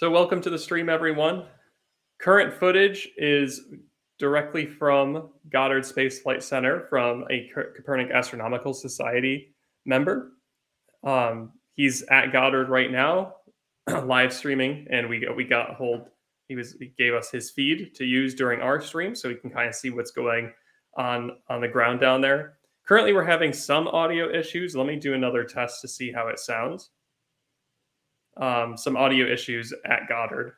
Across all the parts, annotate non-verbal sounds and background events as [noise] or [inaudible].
So, welcome to the stream, everyone. Current footage is directly from Goddard Space Flight Center from a Kopernik Astronomical Society member. Um, he's at Goddard right now, [clears throat] live streaming, and we we got hold. He was he gave us his feed to use during our stream, so we can kind of see what's going on on the ground down there. Currently, we're having some audio issues. Let me do another test to see how it sounds. Um, some audio issues at Goddard.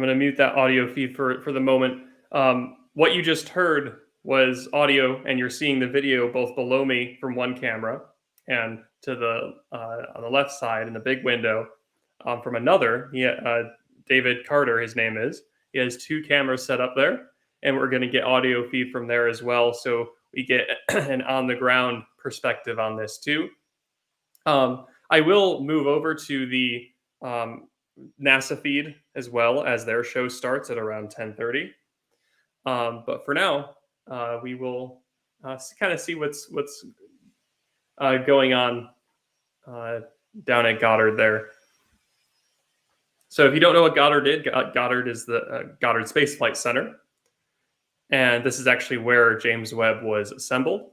I'm going to mute that audio feed for, for the moment. Um, what you just heard was audio, and you're seeing the video both below me from one camera and to the uh, on the left side in the big window um, from another. He, uh, David Carter, his name is. He has two cameras set up there, and we're going to get audio feed from there as well, so we get [clears throat] an on the ground perspective on this too. Um, I will move over to the um, NASA feed as well as their show starts at around 10:30. Um, but for now, uh, we will uh, kind of see what's what's uh, going on uh, down at Goddard there. So if you don't know what Goddard did, Goddard is the uh, Goddard Space Flight Center, and this is actually where James Webb was assembled.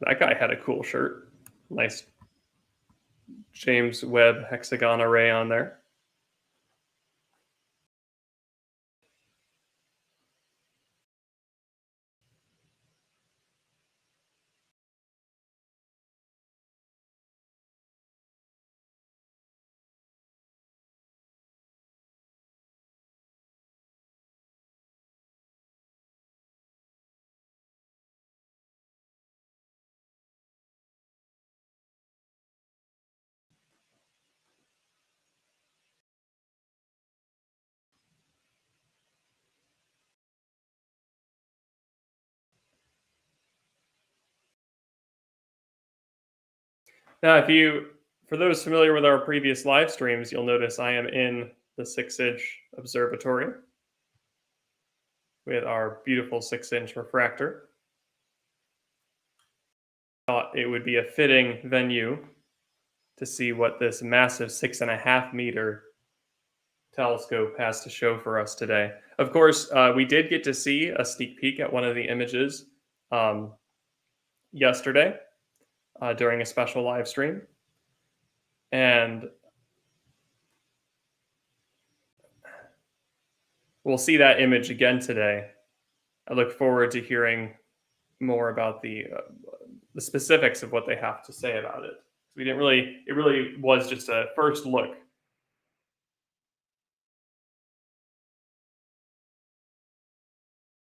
That guy had a cool shirt. Nice James Webb hexagon array on there. Now, if you, for those familiar with our previous live streams, you'll notice I am in the six inch observatory with our beautiful six inch refractor. Thought it would be a fitting venue to see what this massive six and a half meter telescope has to show for us today. Of course, uh, we did get to see a sneak peek at one of the images um, yesterday uh, during a special live stream. And we'll see that image again today. I look forward to hearing more about the uh, the specifics of what they have to say about it. We didn't really it really was just a first look.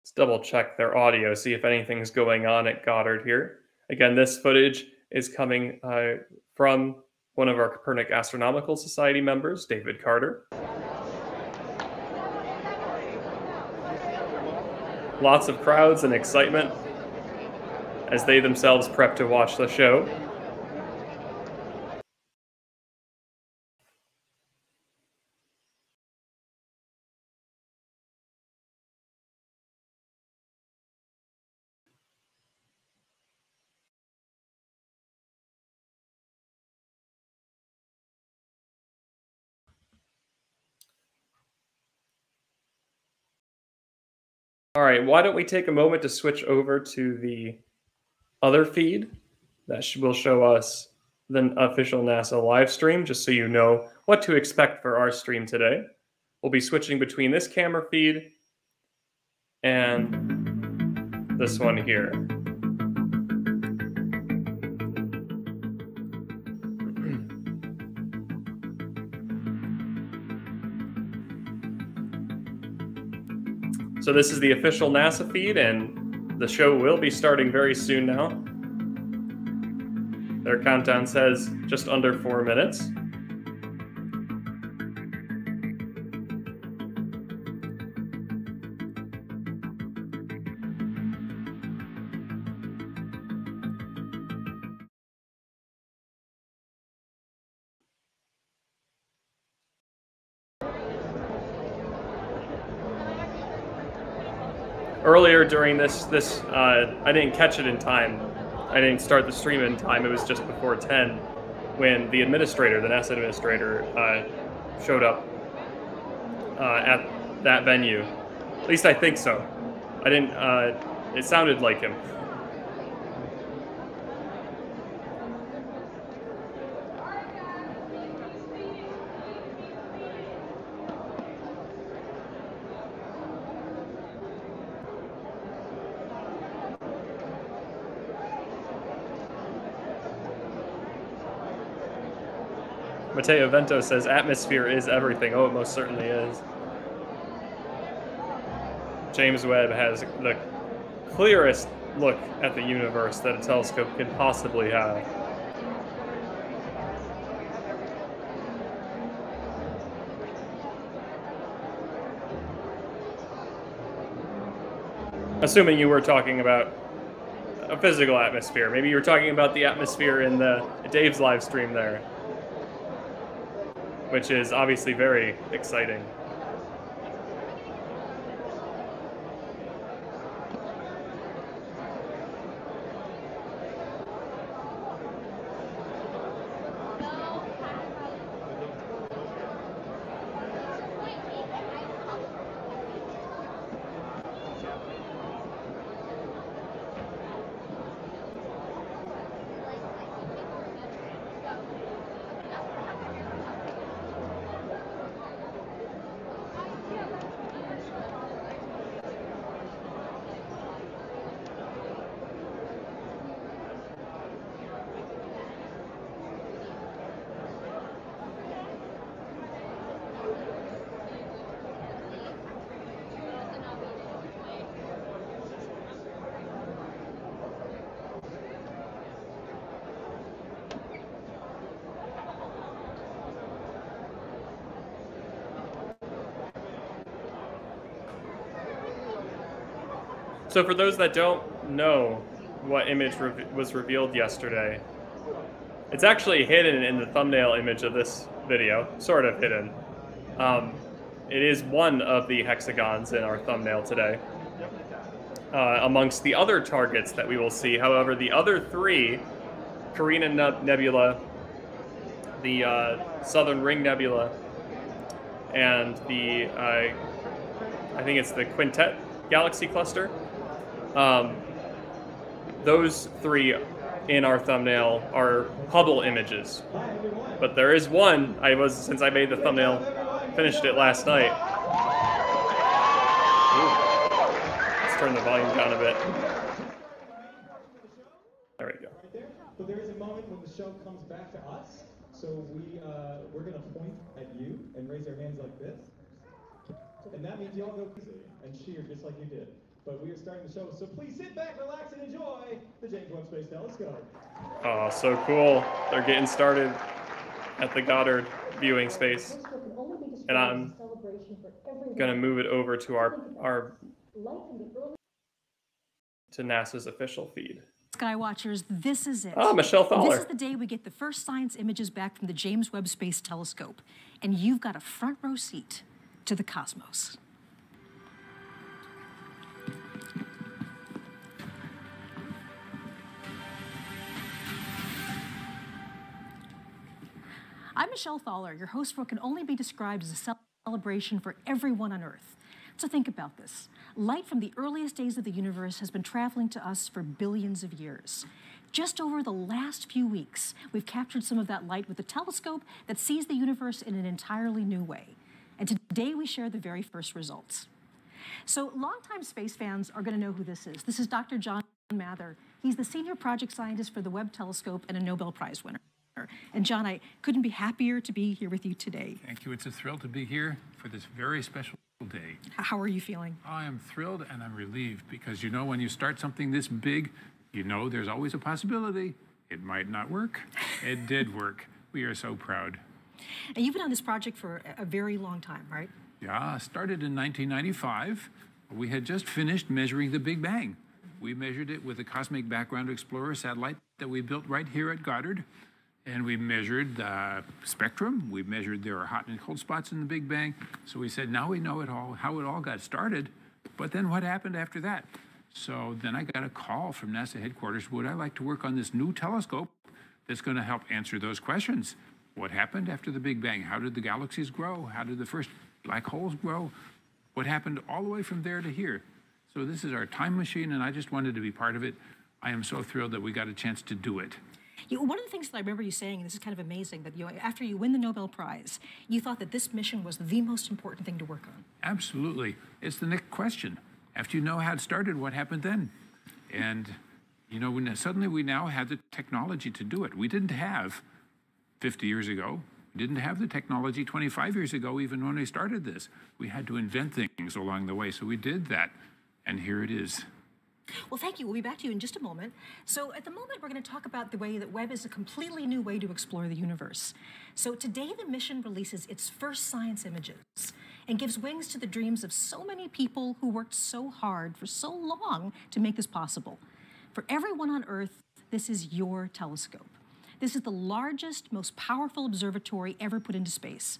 Let's double check their audio, see if anything's going on at Goddard here. Again, this footage is coming uh, from one of our Kopernik Astronomical Society members, David Carter. Lots of crowds and excitement as they themselves prep to watch the show. All right, why don't we take a moment to switch over to the other feed that will show us the official NASA live stream, just so you know what to expect for our stream today. We'll be switching between this camera feed and this one here. So this is the official NASA feed, and the show will be starting very soon now. Their countdown says just under four minutes. During this this uh, I didn't catch it in time. I didn't start the stream in time. It was just before 10 when the administrator, the NASA administrator, uh, showed up uh, at that venue. At least I think so. I didn't. Uh, it sounded like him. Mateo Vento says atmosphere is everything. Oh, it most certainly is. James Webb has the clearest look at the universe that a telescope can possibly have. Assuming you were talking about a physical atmosphere. Maybe you were talking about the atmosphere in the Dave's live stream there which is obviously very exciting. So for those that don't know what image re was revealed yesterday, it's actually hidden in the thumbnail image of this video, sort of hidden. Um, it is one of the hexagons in our thumbnail today. Uh, amongst the other targets that we will see, however, the other three, Carina Nebula, the uh, Southern Ring Nebula, and the, uh, I think it's the Quintet Galaxy Cluster, um, those three in our thumbnail are Hubble images. But there is one, I was, since I made the thumbnail, finished it last night. Ooh. Let's turn the volume down a bit. There we go. But there is a moment when the show comes back to us. So we, uh, we're going to point at you and raise our hands like this. And that means you all go crazy, and cheer just like you did. But we are starting the show, so please sit back, relax, and enjoy the James Webb Space Telescope. Oh, ah, so cool. They're getting started at the Goddard viewing space. And I'm going to move it over to our, our to NASA's official feed. Skywatchers, this is it. Oh, Michelle Thaller. This is the day we get the first science images back from the James Webb Space Telescope. And you've got a front row seat to the cosmos. I'm Michelle Thaller, your host for what can only be described as a celebration for everyone on Earth. So think about this. Light from the earliest days of the universe has been traveling to us for billions of years. Just over the last few weeks, we've captured some of that light with a telescope that sees the universe in an entirely new way. And today we share the very first results. So, longtime space fans are going to know who this is. This is Dr. John Mather. He's the senior project scientist for the Webb telescope and a Nobel Prize winner. And John, I couldn't be happier to be here with you today. Thank you. It's a thrill to be here for this very special day. How are you feeling? I am thrilled and I'm relieved because you know, when you start something this big, you know there's always a possibility it might not work. It [laughs] did work. We are so proud. And you've been on this project for a very long time, right? Yeah, started in 1995. We had just finished measuring the Big Bang. We measured it with the Cosmic Background Explorer satellite that we built right here at Goddard. And we measured the spectrum. We measured there are hot and cold spots in the Big Bang. So we said, now we know it all, how it all got started. But then what happened after that? So then I got a call from NASA headquarters. Would I like to work on this new telescope that's going to help answer those questions? What happened after the Big Bang? How did the galaxies grow? How did the first black holes grow? What happened all the way from there to here? So this is our time machine, and I just wanted to be part of it. I am so thrilled that we got a chance to do it. You, one of the things that I remember you saying, and this is kind of amazing, that you, after you win the Nobel Prize, you thought that this mission was the most important thing to work on. Absolutely. It's the next question. After you know how it started, what happened then? And, you know, when suddenly we now have the technology to do it. We didn't have 50 years ago. We didn't have the technology 25 years ago, even when we started this. We had to invent things along the way. So we did that. And here it is. Well, thank you. We'll be back to you in just a moment. So, at the moment, we're going to talk about the way that Webb is a completely new way to explore the universe. So, today, the mission releases its first science images and gives wings to the dreams of so many people who worked so hard for so long to make this possible. For everyone on Earth, this is your telescope. This is the largest, most powerful observatory ever put into space.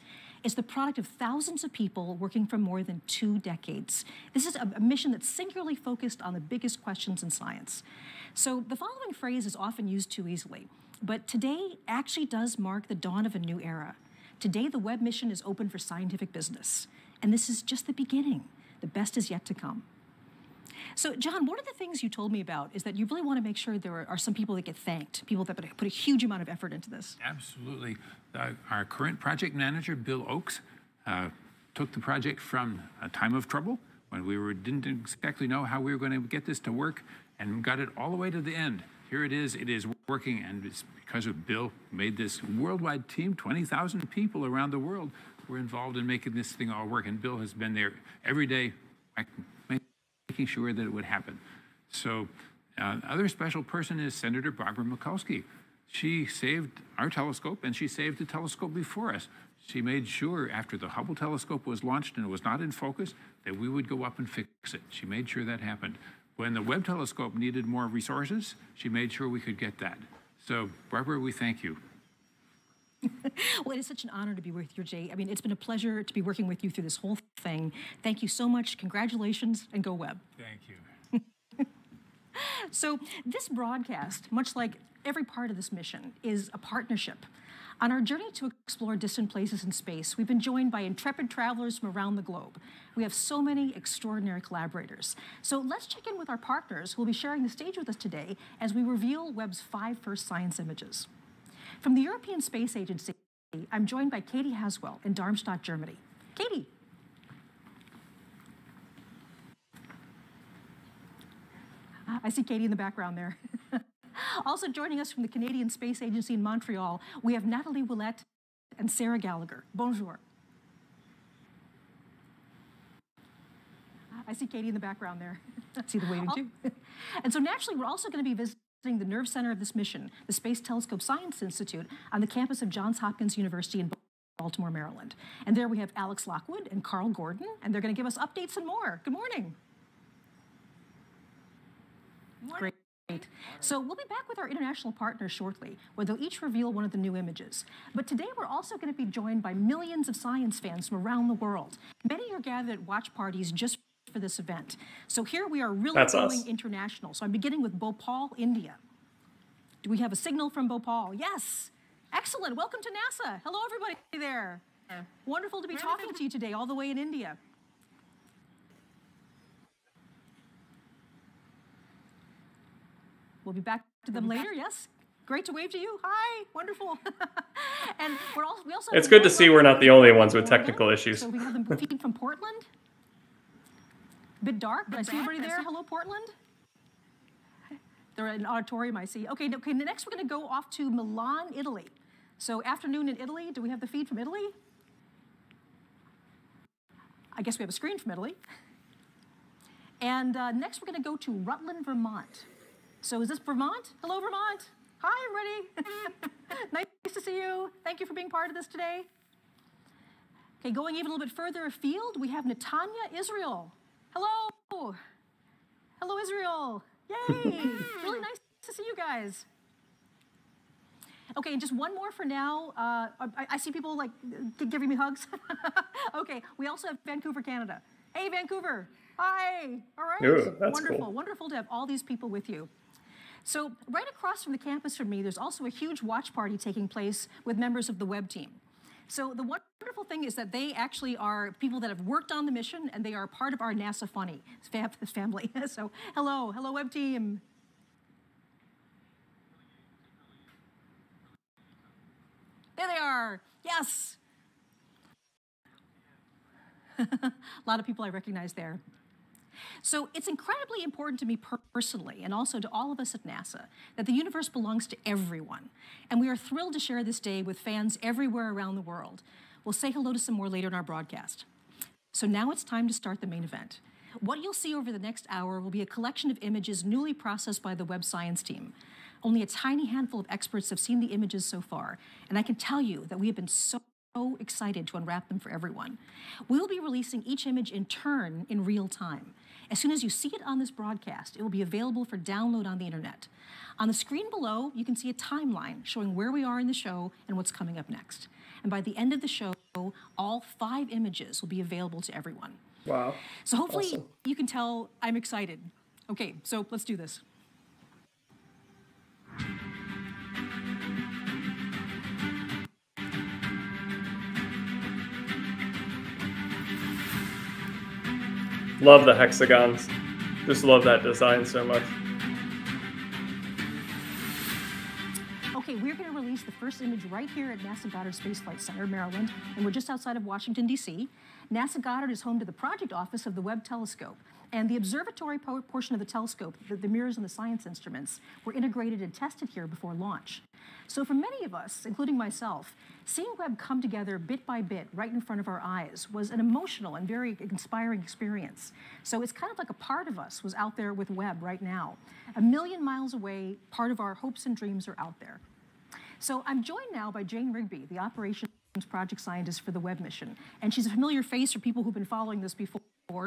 It's the product of thousands of people working for more than two decades. This is a, mission that's singularly focused on the biggest questions in science. So the following phrase is often used too easily, but today actually does mark the dawn of a new era. Today, the Webb mission is open for scientific business, and this is just the beginning. The best is yet to come. So, John, one of the things you told me about is that you really want to make sure there are some people that get thanked, people that put a huge amount of effort into this. Absolutely. Uh, our current project manager, Bill Ochs, uh, took the project from a time of trouble when we were, didn't exactly know how we were going to get this to work and got it all the way to the end. Here it is. It is working, and it's because of Bill made this worldwide team. 20,000 people around the world were involved in making this thing all work, and Bill has been there every day making sure that it would happen. So uh, other special person is Senator Barbara Mikulski. She saved our telescope and she saved the telescope before us. She made sure after the Hubble telescope was launched and it was not in focus that we would go up and fix it. She made sure that happened. When the Webb telescope needed more resources, she made sure we could get that. So, Barbara, we thank you. [laughs] well, it is such an honor to be with you, Jay. I mean, it's been a pleasure to be working with you through this whole thing. Thank you so much. Congratulations and go Webb. Thank you. [laughs] so, this broadcast, much like every part of this mission, is a partnership. On our journey to explore distant places in space, we've been joined by intrepid travelers from around the globe. We have so many extraordinary collaborators. So let's check in with our partners who will be sharing the stage with us today as we reveal Webb's five first science images. From the European Space Agency, I'm joined by Katie Haswell in Darmstadt, Germany. Katie. Ah, I see Katie in the background there. [laughs] also joining us from the Canadian Space Agency in Montreal, we have Nathalie Ouellette and Sarah Gallagher. Bonjour. Ah, I see Katie in the background there. I [laughs] see the waving too. [laughs] and so naturally, we're also going to be visiting the nerve center of this mission, the Space Telescope Science Institute, on the campus of Johns Hopkins University in Baltimore, Maryland. And there we have Alex Lockwood and Karl Gordon, and they're going to give us updates and more. Good morning. Great. So we'll be back with our international partners shortly, where they'll each reveal one of the new images. But today we're also going to be joined by millions of science fans from around the world. Many are gathered at watch parties just for this event. So here we are really That's going us. international. So I'm beginning with Bhopal, India. Do we have a signal from Bhopal? Yes. Excellent. Welcome to NASA. Hello, everybody there. Yeah. Wonderful to be talking to you today, all the way in India. We'll be back to them later. Yes. Great to wave to you. Hi. Wonderful. [laughs] and we're all. we also. It's good to see we're not the only ones with technical issues. so we have them from Portland. Bit dark, but I see everybody there. Hello, Portland. They're in an auditorium, I see. Okay, okay. Next, we're going to go off to Milan, Italy. So afternoon in Italy. Do we have the feed from Italy? I guess we have a screen from Italy. And uh, next, we're going to go to Rutland, Vermont. So is this Vermont? Hello, Vermont. Hi, everybody. [laughs] nice to see you. Thank you for being part of this today. Okay, going even a little bit further afield, we have Netanya, Israel. Hello. Hello, Israel. Yay. [laughs] really nice to see you guys. Okay, and just one more for now. Uh, I, I, see people like giving me hugs. [laughs] okay, we also have Vancouver, Canada. Hey, Vancouver. Hi. All right. Ooh, wonderful. Cool. Wonderful to have all these people with you. So, right across from the campus from me, there's also a huge watch party taking place with members of the Webb team. So, the wonderful thing is that they actually are people that have worked on the mission and they are part of our NASA Funny family. [laughs] so, hello, hello, Webb team. There they are. Yes. [laughs] a lot of people I recognize there. So it's incredibly important to me personally, and also to all of us at NASA, that the universe belongs to everyone. And we are thrilled to share this day with fans everywhere around the world. We'll say hello to some more later in our broadcast. So now it's time to start the main event. What you'll see over the next hour will be a collection of images newly processed by the Webb Science team. Only a tiny handful of experts have seen the images so far, and I can tell you that we have been so excited to unwrap them for everyone. We'll be releasing each image in turn in real time. As soon as you see it on this broadcast, it will be available for download on the internet. On the screen below, you can see a timeline showing where we are in the show and what's coming up next. And by the end of the show, all five images will be available to everyone. Wow. So hopefully awesome. you can tell I'm excited. Okay, so let's do this. Love the hexagons. Just love that design so much. We're going to release the first image right here at NASA Goddard Space Flight Center, Maryland, and we're just outside of Washington, D.C. NASA Goddard is home to the project office of the Webb Telescope. And the observatory portion of the telescope, the, the, mirrors and the science instruments, were integrated and tested here before launch. So for many of us, including myself, seeing Webb come together bit by bit right in front of our eyes was an emotional and very inspiring experience. So it's kind of like a part of us was out there with Webb right now. A million miles away, part of our hopes and dreams are out there. So I'm joined now by Jane Rigby, the operations project scientist for the Webb mission. And she's a familiar face for people who've been following this before.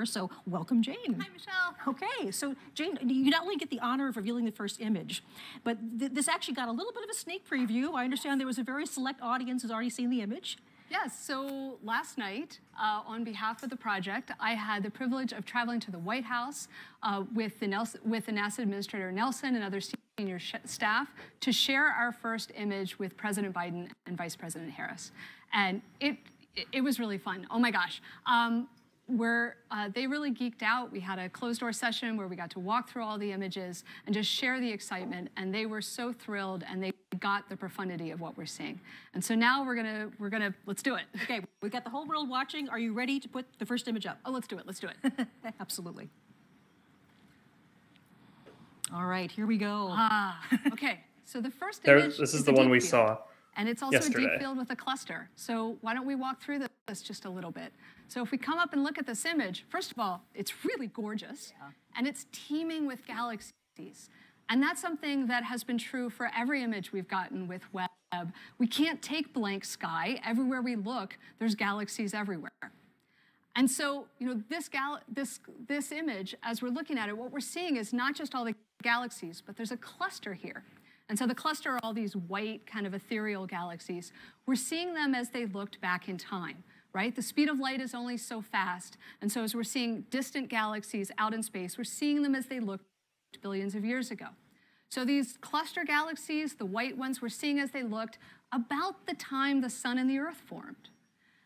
So welcome, Jane. Hi, Michelle. Okay, so Jane, you not only get the honor of revealing the first image, but th this actually got a little bit of a sneak preview. I understand there was a very select audience who's already seen the image. Yes, so last night, uh, on behalf of the project, I had the privilege of traveling to the White House uh, with, the Nelson, with the NASA Administrator Nelson and other senior staff to share our first image with President Biden and Vice President Harris. And it, it was really fun. Oh my gosh. Um, where uh, they really geeked out. We had a closed door session where we got to walk through all the images and just share the excitement. And they were so thrilled and they got the profundity of what we're seeing. And so now we're gonna, we're gonna, let's do it. Okay, we've got the whole world watching. Are you ready to put the first image up? Oh, let's do it, let's do it. [laughs] Absolutely. All right, here we go. Ah, okay. So the first there, image. This is, is the one we field. saw. And it's also yesterday. a deep field with a cluster. So why don't we walk through this just a little bit? So if we come up and look at this image, first of all, it's really gorgeous, yeah. and it's teeming with galaxies. And that's something that has been true for every image we've gotten with Webb. We can't take blank sky. Everywhere we look, there's galaxies everywhere. And so, you know, this, gal this, this image, as we're looking at it, what we're seeing is not just all the galaxies, but there's a cluster here. And so the cluster are all these white, kind of ethereal galaxies. We're seeing them as they looked back in time right? The speed of light is only so fast. And so as we're seeing distant galaxies out in space, we're seeing them as they looked billions of years ago. So these cluster galaxies, the white ones, we're seeing as they looked about the time the sun and the earth formed.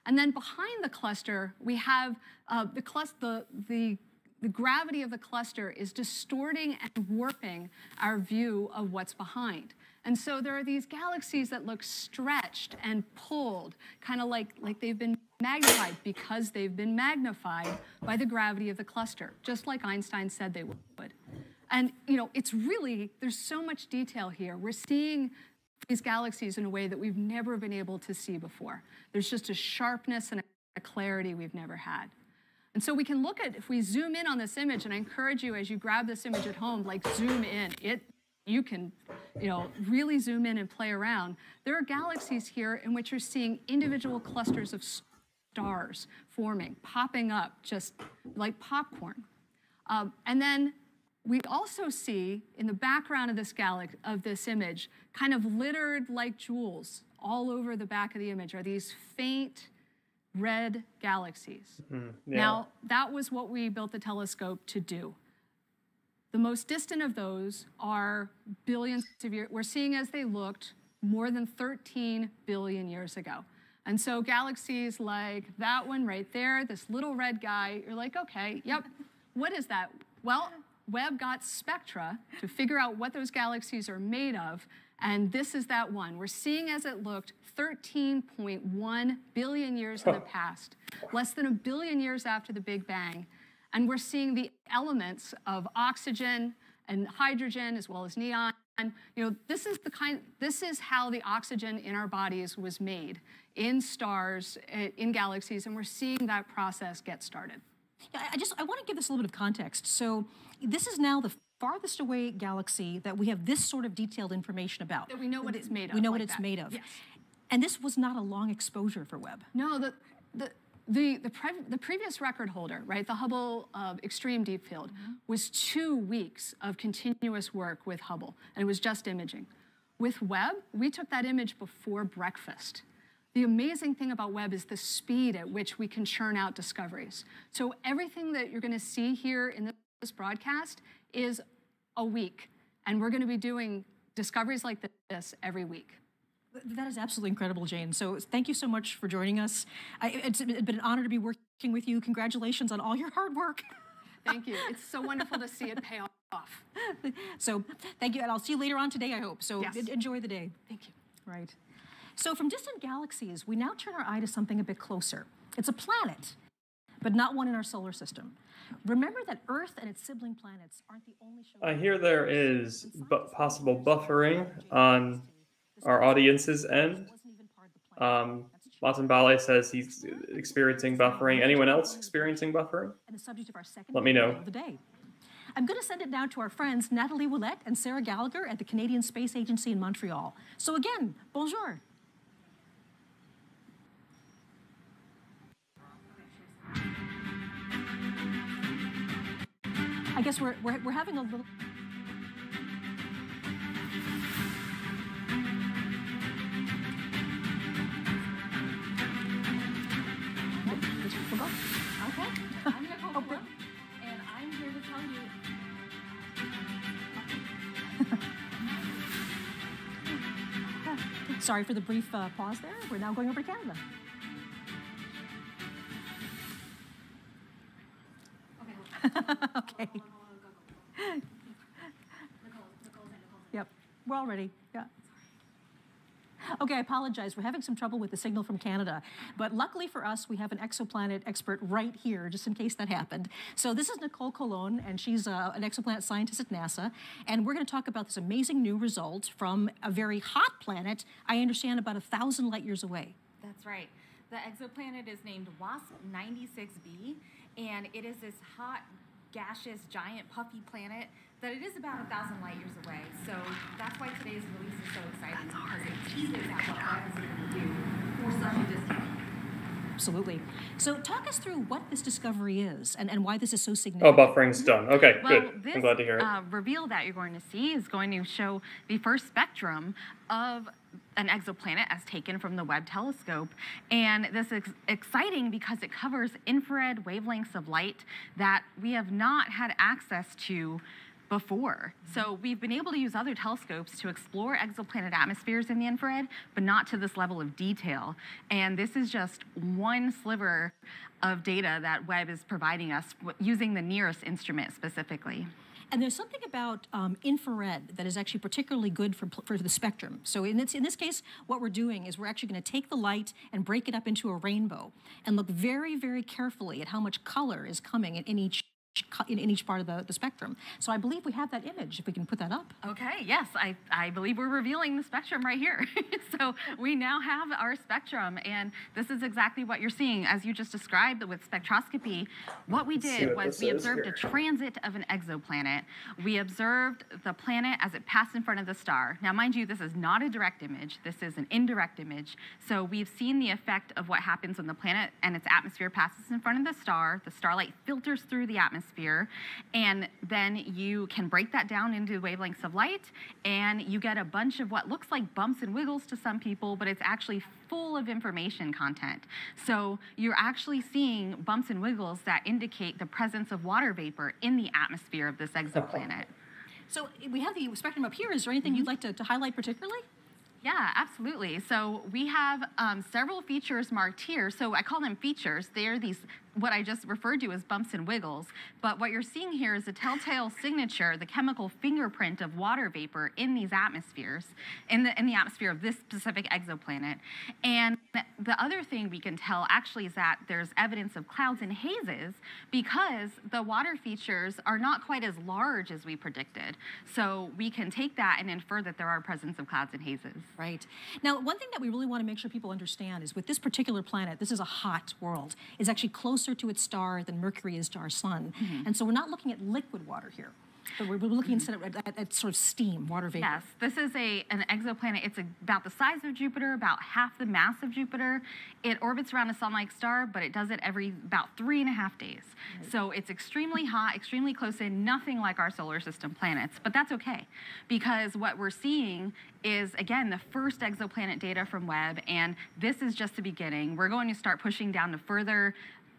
And then behind the cluster, we have uh, the, the, the the gravity of the cluster is distorting and warping our view of what's behind. And so there are these galaxies that look stretched and pulled, kind of like, like they've been magnified because they've been magnified by the gravity of the cluster, just like Einstein said they would. And you know, it's really, there's so much detail here. We're seeing these galaxies in a way that we've never been able to see before. There's just a sharpness and a clarity we've never had. And so we can look at, if we zoom in on this image, and I encourage you as you grab this image at home, like zoom in. It, you can, you know, really zoom in and play around. There are galaxies here in which you're seeing individual clusters of stars forming, popping up just like popcorn. Um, and then we also see in the background of this galaxy, of this image, kind of littered like jewels all over the back of the image are these faint red galaxies. Mm, yeah. Now, that was what we built the telescope to do. The most distant of those are billions of years. We're seeing as they looked more than 13 billion years ago. And so galaxies like that one right there, this little red guy, you're like, okay, yep, [laughs] what is that? Well, Webb got spectra to figure out what those galaxies are made of, and this is that one. We're seeing as it looked 13.1 billion years in the past, less than a billion years after the Big Bang. And we're seeing the elements of oxygen and hydrogen as well as neon. You know, this is the kind this is how the oxygen in our bodies was made in stars, eh, in galaxies, and we're seeing that process get started. Yeah, I just I want to give this a little bit of context. So this is now the farthest away galaxy that we have this sort of detailed information about. That we know what it's made of. We know like what it's that. made of. Yes. And this was not a long exposure for Webb. No, the, the, the, the, pre the previous record holder, right, the Hubble uh, Extreme Deep Field, mm -hmm. was two weeks of continuous work with Hubble, and it was just imaging. With Webb, we took that image before breakfast. The amazing thing about Webb is the speed at which we can churn out discoveries. So everything that you're going to see here in this broadcast is a week, and we're going to be doing discoveries like this every week. That is absolutely incredible, Jane. So thank you so much for joining us. I, it's been an honor to be working with you. Congratulations on all your hard work. Thank you. It's so wonderful to see it pay off. So thank you, and I'll see you later on today, I hope. So yes. enjoy the day. Thank you. Right. So from distant galaxies, we now turn our eye to something a bit closer. It's a planet, but not one in our solar system. Remember that Earth and its sibling planets aren't the only show. I hear there is bu possible buffering on our audience's end. Um, Bale says he's experiencing buffering. Anyone else experiencing buffering? Let me know. I'm going to send it now to our friends Nathalie Ouellette and Sarah Gallagher at the Canadian Space Agency in Montreal. So again, bonjour. I guess we're, we're, we're having a little... Sorry for the brief uh, pause there. We're now going over to Canada. [laughs] okay. Yep, we're all ready. Okay, I apologize. We're having some trouble with the signal from Canada. But luckily for us, we have an exoplanet expert right here, just in case that happened. So this is Knicole Colón, and she's uh, an exoplanet scientist at NASA. And we're going to talk about this amazing new result from a very hot planet, I understand about a thousand light years away. That's right. The exoplanet is named WASP 96b, and it is this hot, gaseous, giant, puffy planet that it is about a thousand light years away. So that's why today's release is so exciting because it teases at what Webb is able to do for such a distant Absolutely. So talk us through what this discovery is and, and why this is so significant. Oh, buffering's done. Okay, well, good. This, I'm glad to hear it. Uh, reveal that you're going to see is going to show the first spectrum of an exoplanet as taken from the Webb telescope. And this is exciting because it covers infrared wavelengths of light that we have not had access to before. So we've been able to use other telescopes to explore exoplanet atmospheres in the infrared, but not to this level of detail. And this is just one sliver of data that Webb is providing us using the NIRISS instrument specifically. And there's something about um, infrared that is actually particularly good for, for the spectrum. So in this, in this case, what we're doing is we're actually going to take the light and break it up into a rainbow and look very, very carefully at how much color is coming in, in each in, in, each part of the, the spectrum. So I believe we have that image, if we can put that up. Okay, yes, I, I believe we're revealing the spectrum right here. [laughs] so we now have our spectrum, and this is exactly what you're seeing. As you just described with spectroscopy, what we did what was we observed here. a transit of an exoplanet. We observed the planet as it passed in front of the star. Now, mind you, this is not a direct image. This is an indirect image. So we've seen the effect of what happens when the planet and its atmosphere passes in front of the star. The starlight filters through the atmosphere atmosphere. And then you can break that down into wavelengths of light, and you get a bunch of what looks like bumps and wiggles to some people, but it's actually full of information content. So you're actually seeing bumps and wiggles that indicate the presence of water vapor in the atmosphere of this exoplanet. So we have the spectrum up here. Is there anything mm -hmm. you'd like to, to highlight particularly? Yeah, absolutely. So we have um, several features marked here. So I call them features. They're these what I just referred to as bumps and wiggles. But what you're seeing here is a telltale signature, the chemical fingerprint of water vapor in these atmospheres, in the, in the atmosphere of this specific exoplanet. And the other thing we can tell actually is that there's evidence of clouds and hazes because the water features are not quite as large as we predicted. So we can take that and infer that there are presence of clouds and hazes. Right. Now, one thing that we really want to make sure people understand is with this particular planet, this is a hot world. It's actually close closer to its star than Mercury is to our sun. Mm -hmm. And so we're not looking at liquid water here. But we're, looking instead at, at, at, sort of steam, water vapor. Yes, this is a an exoplanet. It's a, about the size of Jupiter, about half the mass of Jupiter. It orbits around a sun-like star, but it does it every about three and a half days. Right. So it's extremely hot, extremely close in, nothing like our solar system planets. But that's okay, because what we're seeing is, again, the first exoplanet data from Webb, and this is just the beginning. We're going to start pushing down to further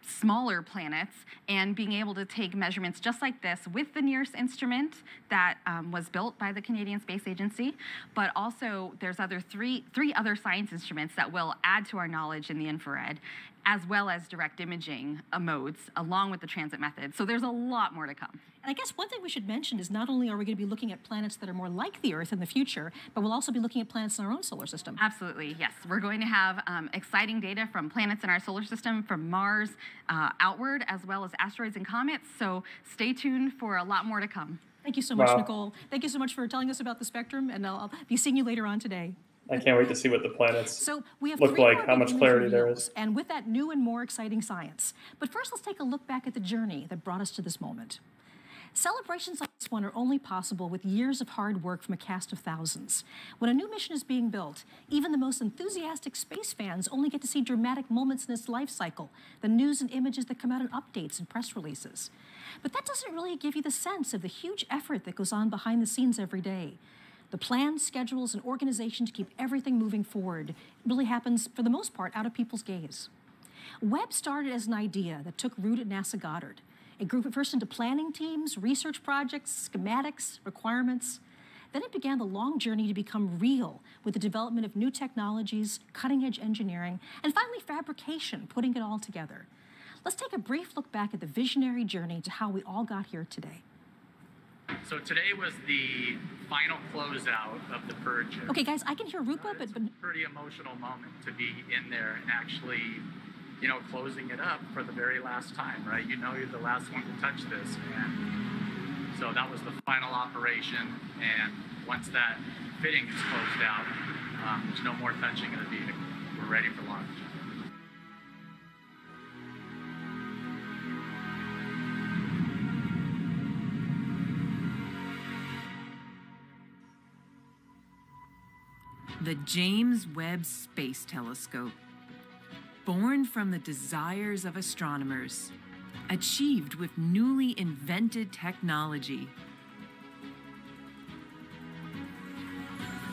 smaller planets and being able to take measurements just like this with the NIRISS instrument that um, was built by the Canadian Space Agency, but also there's other three, three other science instruments that will add to our knowledge in the infrared as well as direct imaging uh, modes along with the transit method. So there's a lot more to come. And I guess one thing we should mention is not only are we going to be looking at planets that are more like the Earth in the future, but we'll also be looking at planets in our own solar system. Absolutely, yes. We're going to have um, exciting data from planets in our solar system, from Mars uh, outward, as well as asteroids and comets. So stay tuned for a lot more to come. Thank you so much, wow. Knicole. Thank you so much for telling us about the spectrum, and I'll, I'll be seeing you later on today. I can't wait to see what the planets so we have look like, how much clarity there is. And with that new and more exciting science. But first, let's take a look back at the journey that brought us to this moment. Celebrations like this one are only possible with years of hard work from a cast of thousands. When a new mission is being built, even the most enthusiastic space fans only get to see dramatic moments in its life cycle, the news and images that come out in updates and press releases. But that doesn't really give you the sense of the huge effort that goes on behind the scenes every day. The plans, schedules, and organization to keep everything moving forward really happens, for the most part, out of people's gaze. Webb started as an idea that took root at NASA Goddard. It grew first into planning teams, research projects, schematics, requirements. Then it began the long journey to become real with the development of new technologies, cutting edge engineering, and finally fabrication, putting it all together. Let's take a brief look back at the visionary journey to how we all got here today. So today was the final closeout of the purge. Okay, guys, I can hear Rupa, but, but pretty emotional moment to be in there and actually you know, closing it up for the very last time, right? You know you're the last one to touch this. And so that was the final operation. And once that fitting is closed out, um, there's no more touching of the vehicle. We're ready for launch. The James Webb Space Telescope born from the desires of astronomers, achieved with newly invented technology,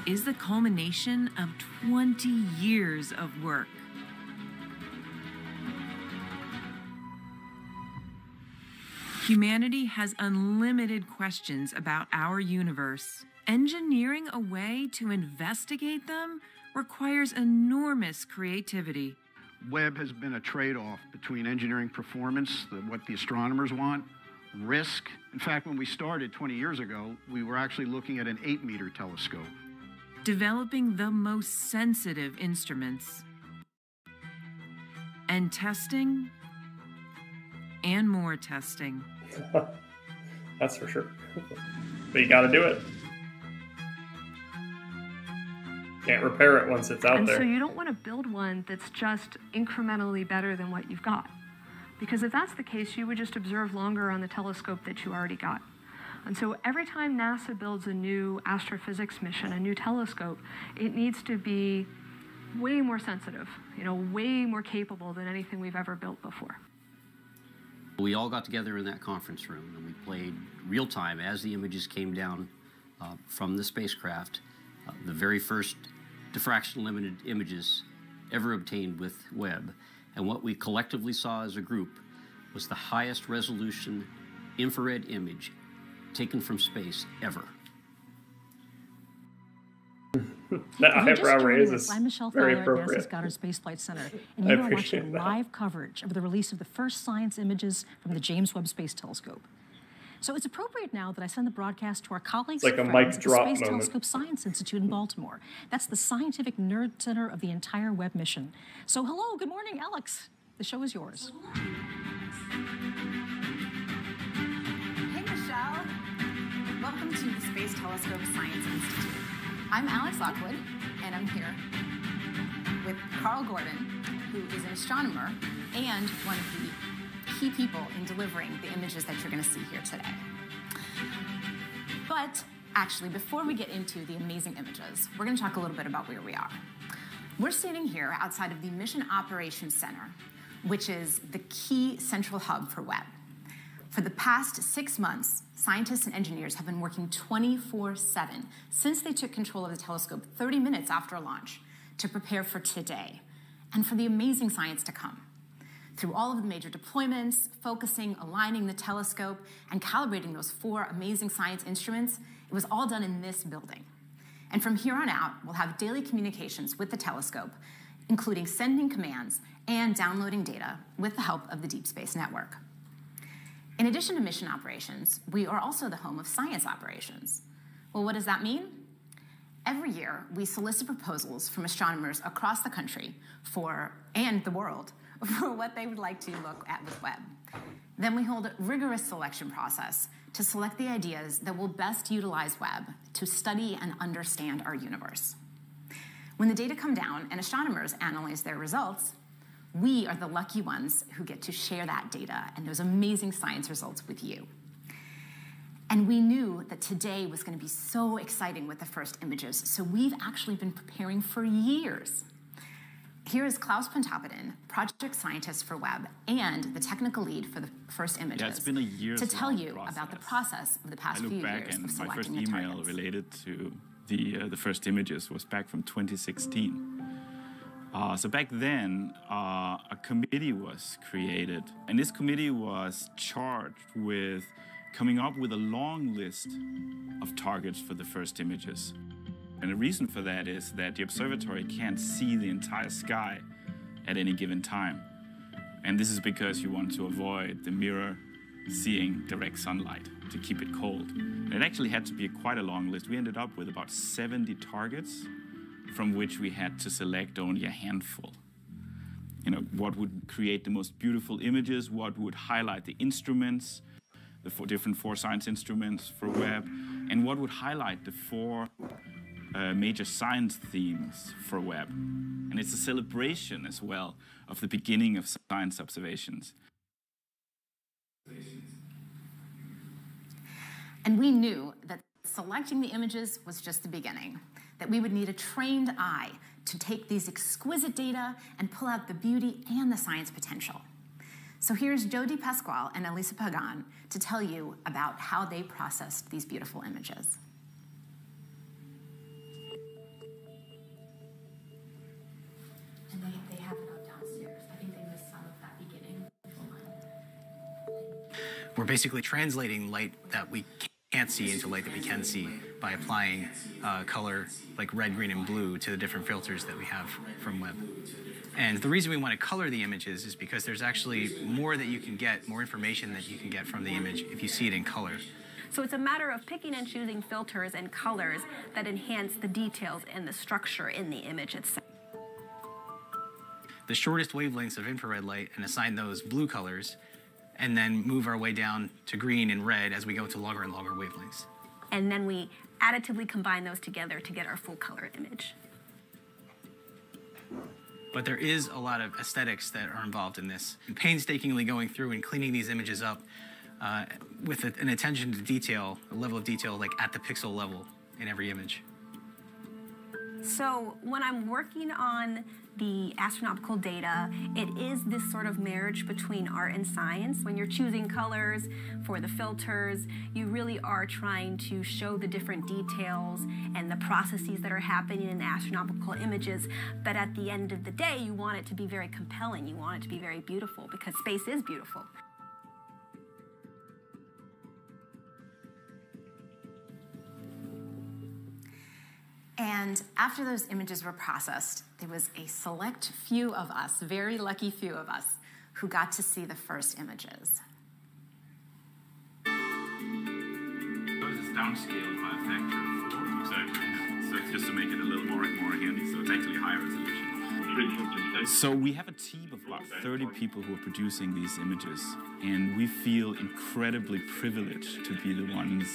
is the culmination of 20 years of work. Humanity has unlimited questions about our universe. Engineering a way to investigate them requires enormous creativity. Webb has been a trade off between engineering performance, the, what the astronomers want, risk. In fact, when we started 20 years ago, we were actually looking at an 8 meter telescope. Developing the most sensitive instruments. And testing, and more testing. [laughs] That's for sure. but you got to do it. Can't repair it once it's out there. and there. so you don't want to build one that's just incrementally better than what you've got. Because if that's the case, you would just observe longer on the telescope that you already got. And so every time NASA builds a new astrophysics mission, a new telescope, it needs to be way more sensitive, you know, way more capable than anything we've ever built before. We all got together in that conference room and we played real time as the images came down uh, from the spacecraft. Uh, the very first diffraction limited images ever obtained with Webb. And what we collectively saw as a group was the highest resolution infrared image taken from space ever. [laughs] that If you're just eyebrow raise is I'm Michelle very Thaller at NASA's. Goddard Space Flight Center, [laughs] and I you are watching that. live coverage of the release of the first science images from the James Webb Space Telescope. So it's appropriate now that I send the broadcast to our colleagues like and a friends mic at the Space moment. Telescope Science Institute in Baltimore. That's the scientific nerd center of the entire Webb mission. So hello, good morning, Alex. The show is yours. Hey, Michelle. Welcome to the Space Telescope Science Institute. I'm Alex Lockwood, and I'm here with Karl Gordon, who is an astronomer and one of the key people in delivering the images that you're going to see here today. But actually, before we get into the amazing images, we're going to talk a little bit about where we are. We're standing here outside of the Mission Operations Center, which is the key central hub for Webb. For the past six months, scientists and engineers have been working 24 7 since they took control of the telescope 30 minutes after launch to prepare for today and for the amazing science to come. Through all of the major deployments, focusing, aligning the telescope, and calibrating those four amazing science instruments, it was all done in this building. And from here on out, we'll have daily communications with the telescope, including sending commands and downloading data with the help of the Deep Space Network. In addition to mission operations, we are also the home of science operations. Well, what does that mean? Every year, we solicit proposals from astronomers across the country for, and the world, [laughs] for what they would like to look at with Webb. Then we hold a rigorous selection process to select the ideas that will best utilize Webb to study and understand our universe. When the data come down and astronomers analyze their results, we are the lucky ones who get to share that data and those amazing science results with you. And we knew that today was going to be so exciting with the first images, so we've actually been preparing for years. Here is Klaus Pontoppidan, project scientist for Webb and the technical lead for the first images, Yeah, it's been a years to tell you about the process of the past I look few back years and of my first email targets. related to the uh, the first images was back from 2016. Uh, so back then, uh, a committee was created, and this committee was charged with coming up with a long list of targets for the first images. And the reason for that is that the observatory can't see the entire sky at any given time. And this is because you want to avoid the mirror seeing direct sunlight to keep it cold. And it actually had to be quite a long list. We ended up with about 70 targets from which we had to select only a handful. You know, what would create the most beautiful images, what would highlight the instruments, the four different four science instruments for Webb, and what would highlight the four uh, major science themes for Webb. And it's a celebration as well of the beginning of science observations. And we knew that selecting the images was just the beginning, that we would need a trained eye to take these exquisite data and pull out the beauty and the science potential. So here's Joe DePasquale and Alyssa Pagan to tell you about how they processed these beautiful images. And they, they have it up downstairs. I think they missed some of that beginning. we're basically translating light that we can't see into light that we can see by applying uh, color like red, green, and blue to the different filters that we have from Webb. And the reason we want to color the images is because there's actually more that you can get, more information that you can get from the image if you see it in color. So it's a matter of picking and choosing filters and colors that enhance the details and the structure in the image itself. The shortest wavelengths of infrared light and assign those blue colors, and then move our way down to green and red as we go to longer and longer wavelengths. And then we additively combine those together to get our full color image. But there is a lot of aesthetics that are involved in this. Painstakingly going through and cleaning these images up uh, with an attention to detail, a level of detail like at the pixel level in every image. So when I'm working on the astronomical data, it is this sort of marriage between art and science. When you're choosing colors for the filters, you really are trying to show the different details and the processes that are happening in astronomical images. But at the end of the day, you want it to be very compelling. You want it to be very beautiful because space is beautiful. And after those images were processed, there was a select few of us, very lucky few of us, who got to see the first images. Those is downscaled by a factor of four. Exactly. So just to make it a little more more handy. So it's actually higher resolution. So we have a team of about 30 people who are producing these images, and we feel incredibly privileged to be the ones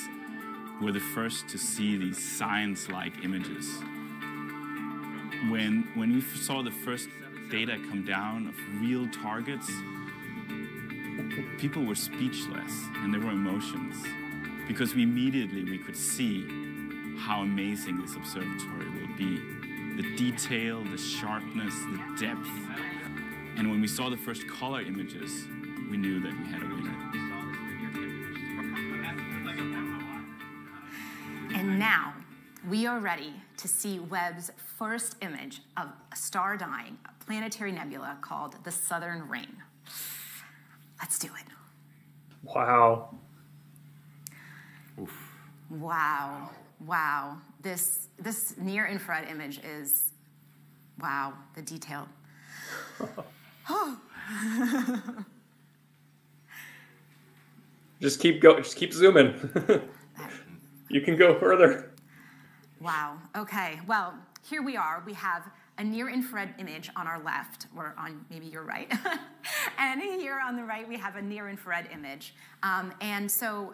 who are the first to see these science-like images. When when we saw the first data come down of real targets, people were speechless and there were emotions because we immediately we could see how amazing this observatory will be. The detail the sharpness the depth. And when we saw the first color images we knew that we had a winner And now we are ready to see Webb's first image of a star dying, a planetary nebula called the Southern Ring. Let's do it. Wow. Wow. Wow. This this near infrared image is wow, the detail. Oh. [laughs] Just keep go. Just keep zooming. [laughs] you can go further. wow. Okay. Well, here we are. We have a near infrared image on our left, or on maybe your right. [laughs] and here on the right, we have a near infrared image. Um, and so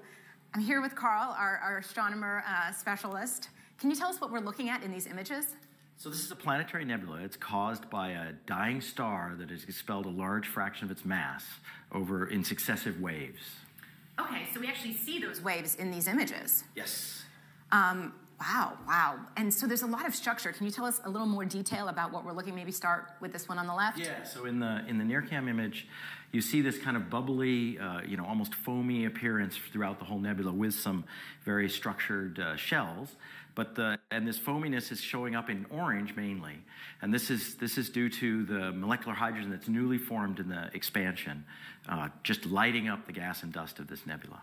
I'm here with Karl, our, our astronomer uh, specialist. Can you tell us what we're looking at in these images? So this is a planetary nebula. It's caused by a dying star that has expelled a large fraction of its mass over in successive waves. Okay, so we actually see those waves in these images. Yes. Um, wow, wow. And so there's a lot of structure. Can you tell us a little more detail about what we're looking? Maybe start with this one on the left. Yeah. So in the in the NIRCam image, you see this kind of bubbly, uh, you know, almost foamy appearance throughout the whole nebula with some very structured uh, shells. But the and this foaminess is showing up in orange mainly, and this is this is due to the molecular hydrogen that's newly formed in the expansion, uh, just lighting up the gas and dust of this nebula.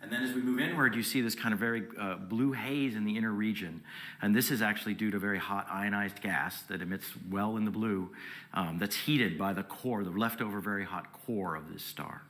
And then as we move inward, you see this kind of very uh, blue haze in the inner region. And this is actually due to very hot ionized gas that emits well in the blue um, that's heated by the core, the leftover very hot core of this star.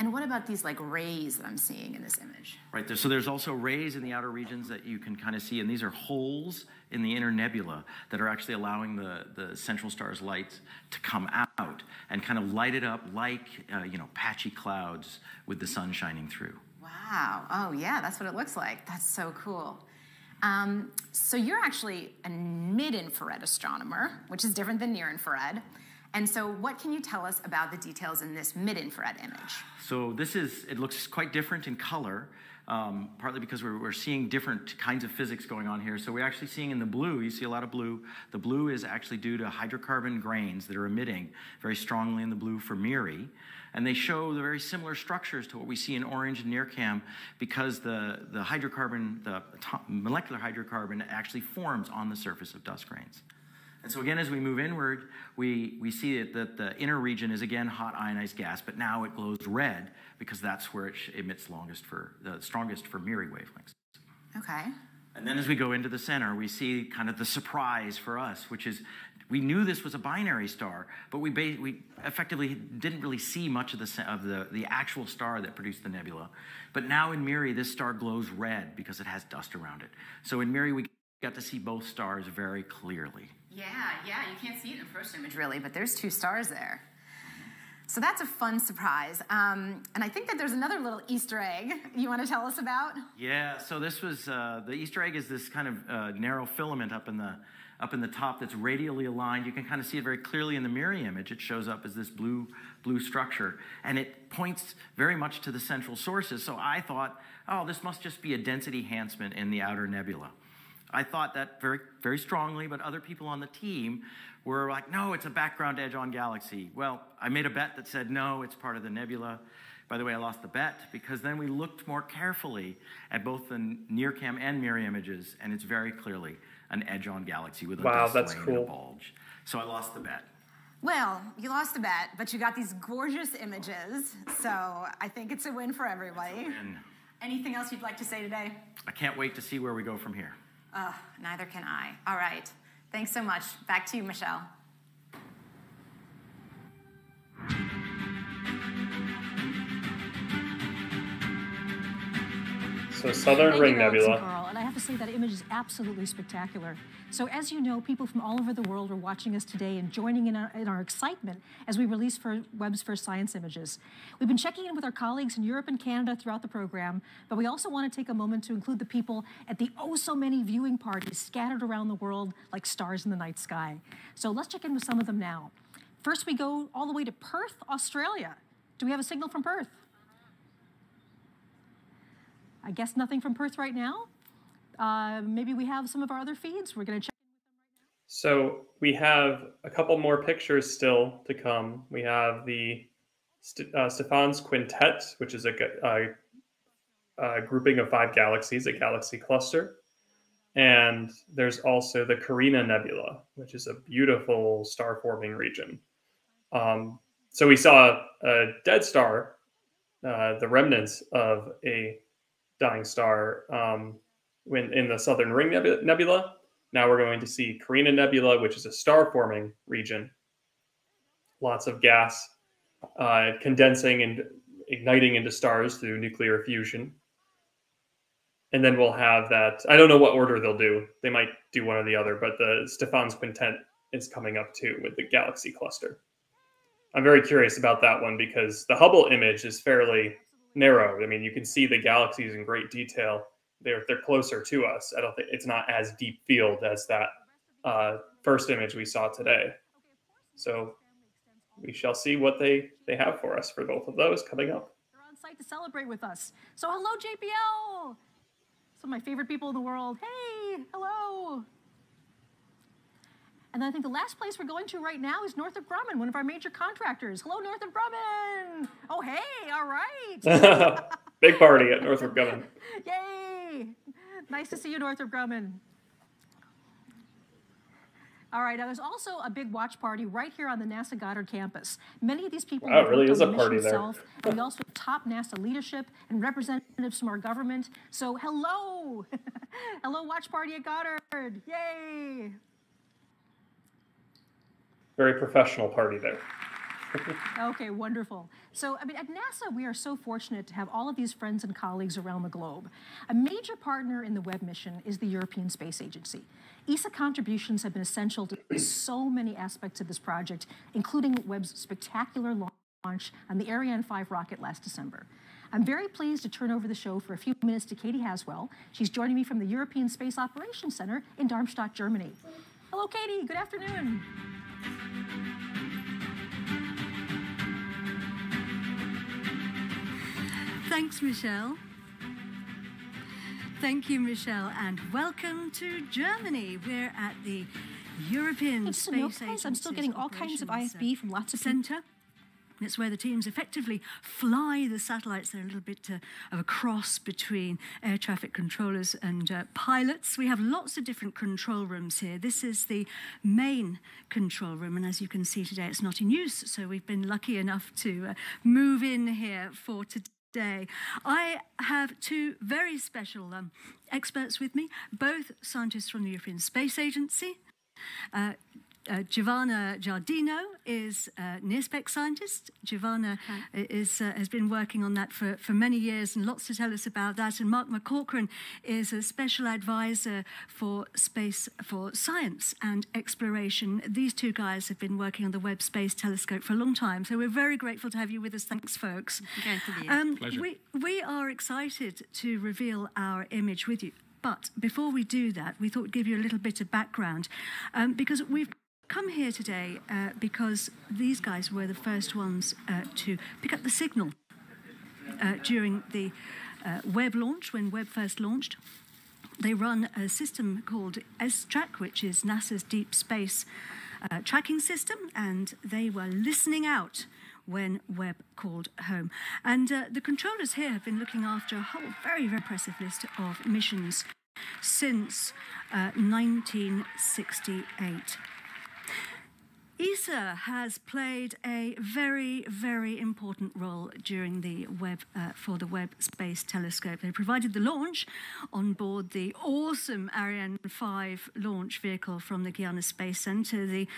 And what about these like rays that I'm seeing in this image? Right there. So there's also rays in the outer regions that you can kind of see, and these are holes in the inner nebula that are actually allowing the, the central star's light to come out and kind of light it up like, uh, you know, patchy clouds with the sun shining through. Wow. Oh, yeah, that's what it looks like. That's so cool. Um, so you're actually a mid-infrared astronomer, which is different than near-infrared. And so what can you tell us about the details in this mid-infrared image? So this is, it looks quite different in color, um, partly because we're, we're seeing different kinds of physics going on here. So we're actually seeing in the blue, you see a lot of blue. The blue is actually due to hydrocarbon grains that are emitting very strongly in the blue for MIRI. And they show the very similar structures to what we see in orange and NIRCam because the, the hydrocarbon, the molecular hydrocarbon actually forms on the surface of dust grains. And so again, as we move inward, we, we see that, the inner region is again hot ionized gas, but now it glows red because that's where it emits longest for the strongest for Miri wavelengths. Okay. And then as we go into the center, we see kind of the surprise for us, which is we knew this was a binary star, but we, we effectively didn't really see much of, the, of the, the actual star that produced the nebula. But now in Miri, this star glows red because it has dust around it. So in Miri, we got to see both stars very clearly. Yeah, yeah, you can't see it in the first image really, but there's two stars there. So that's a fun surprise. Um, and I think that there's another little Easter egg you want to tell us about? Yeah, so this was uh, the Easter egg is this kind of uh, narrow filament up in the up in the top that's radially aligned. You can kind of see it very clearly in the Miri image. It shows up as this blue blue structure, and it points very much to the central sources. So I thought, oh, this must just be a density enhancement in the outer nebula. I thought that very, very strongly, but other people on the team were like, no, it's a background edge on galaxy. Well, I made a bet that said, no, it's part of the nebula. By the way, I lost the bet because then we looked more carefully at both the NIRCam and MIRI images, and it's very clearly an edge on galaxy with a wow, that's cool. and a bulge. So I lost the bet. Well, you lost the bet, but you got these gorgeous images, so I think it's a win for everybody. And Anything else you'd like to say today? I can't wait to see where we go from here. Uh, neither can I. All right. Thanks so much. Back to you, Michelle. So Southern Ring you, Alex Nebula. Say that image is absolutely spectacular. So, as you know, people from all over the world are watching us today and joining in our, in our excitement as we release for Webb's first science images. We've been checking in with our colleagues in Europe and Canada throughout the program, but we also want to take a moment to include the people at the oh so many viewing parties scattered around the world like stars in the night sky. So, let's check in with some of them now. First, we go all the way to Perth, Australia. Do we have a signal from Perth? I guess nothing from Perth right now. Uh, maybe we have some of our other feeds. We're going to check. So we have a couple more pictures still to come. We have the St- uh, Stephan's Quintet, which is a grouping of five galaxies, a galaxy cluster. And there's also the Carina Nebula, which is a beautiful star forming region. Um, so we saw a dead star, uh, the remnants of a dying star um, when in the Southern Ring Nebula. Now we're going to see Carina Nebula, which is a star forming region. Lots of gas uh, condensing and igniting into stars through nuclear fusion. And then we'll have that. I don't know what order they'll do. They might do one or the other, but the Stephan's Quintet is coming up too with the galaxy cluster. I'm very curious about that one because the Hubble image is fairly narrow. I mean, you can see the galaxies in great detail. They're they're closer to us. I don't think it's not as deep field as that uh, first image we saw today. So we shall see what they they have for us for both of those coming up. They're on site to celebrate with us. So, hello, JPL. Some of my favorite people in the world. Hey, hello. And then I think the last place we're going to right now is Northrop Grumman, one of our major contractors. Hello, Northrop Grumman. Oh, hey, all right. [laughs] Big party at Northrop Grumman. Nice to see you, Northrop Grumman. All right, now there's also a big watch party right here on the NASA Goddard campus. Many of these people Wow, really is a party there. itself, and we also have top NASA leadership and representatives from our government. So hello, [laughs] hello, watch party at Goddard! Yay! Very professional party there. Okay, wonderful. So, I mean, at NASA, we are so fortunate to have all of these friends and colleagues around the globe. A major partner in the Webb mission is the European Space Agency. ESA contributions have been essential to so many aspects of this project, including Webb's spectacular launch on the Ariane 5 rocket last December. I'm very pleased to turn over the show for a few minutes to Katie Haswell. She's joining me from the European Space Operations Center in Darmstadt, Germany. Hello, Katie. Good afternoon. Thanks, Michelle. Thank you, Michelle, and welcome to Germany. We're at the European Hey, just a note, Space guys, I'm still getting all kinds of IFB from lots of Center. It's where the teams effectively fly the satellites. They're a little bit uh, of a cross between air traffic controllers and uh, pilots. We have lots of different control rooms here. This is the main control room, and as you can see today, it's not in use. So we've been lucky enough to uh, move in here for today. I have two very special um, experts with me, both scientists from the European Space Agency. Uh, uh, Giovanna Giardino is a NIRSpec scientist. Giovanna is, uh, has been working on that for, for many years and lots to tell us about that. And Mark McCaughrean is a special advisor for space, for science and exploration. These two guys have been working on the Webb Space Telescope for a long time. So we're very grateful to have you with us. Thanks, folks. Um, We, we are excited to reveal our image with you. But before we do that, we thought we'd give you a little bit of background um, because we've come here today uh, because these guys were the first ones uh, to pick up the signal uh, during the uh, Webb launch, when Webb first launched. They run a system called ESTRACK, which is NASA's deep space uh, tracking system, and they were listening out when Webb called home. And uh, the controllers here have been looking after a whole very, very impressive list of missions since uh, 1968. ESA has played a very, very important role during the Webb uh, for the Webb Space Telescope. They provided the launch on board the awesome Ariane 5 launch vehicle from the Guiana Space Center. The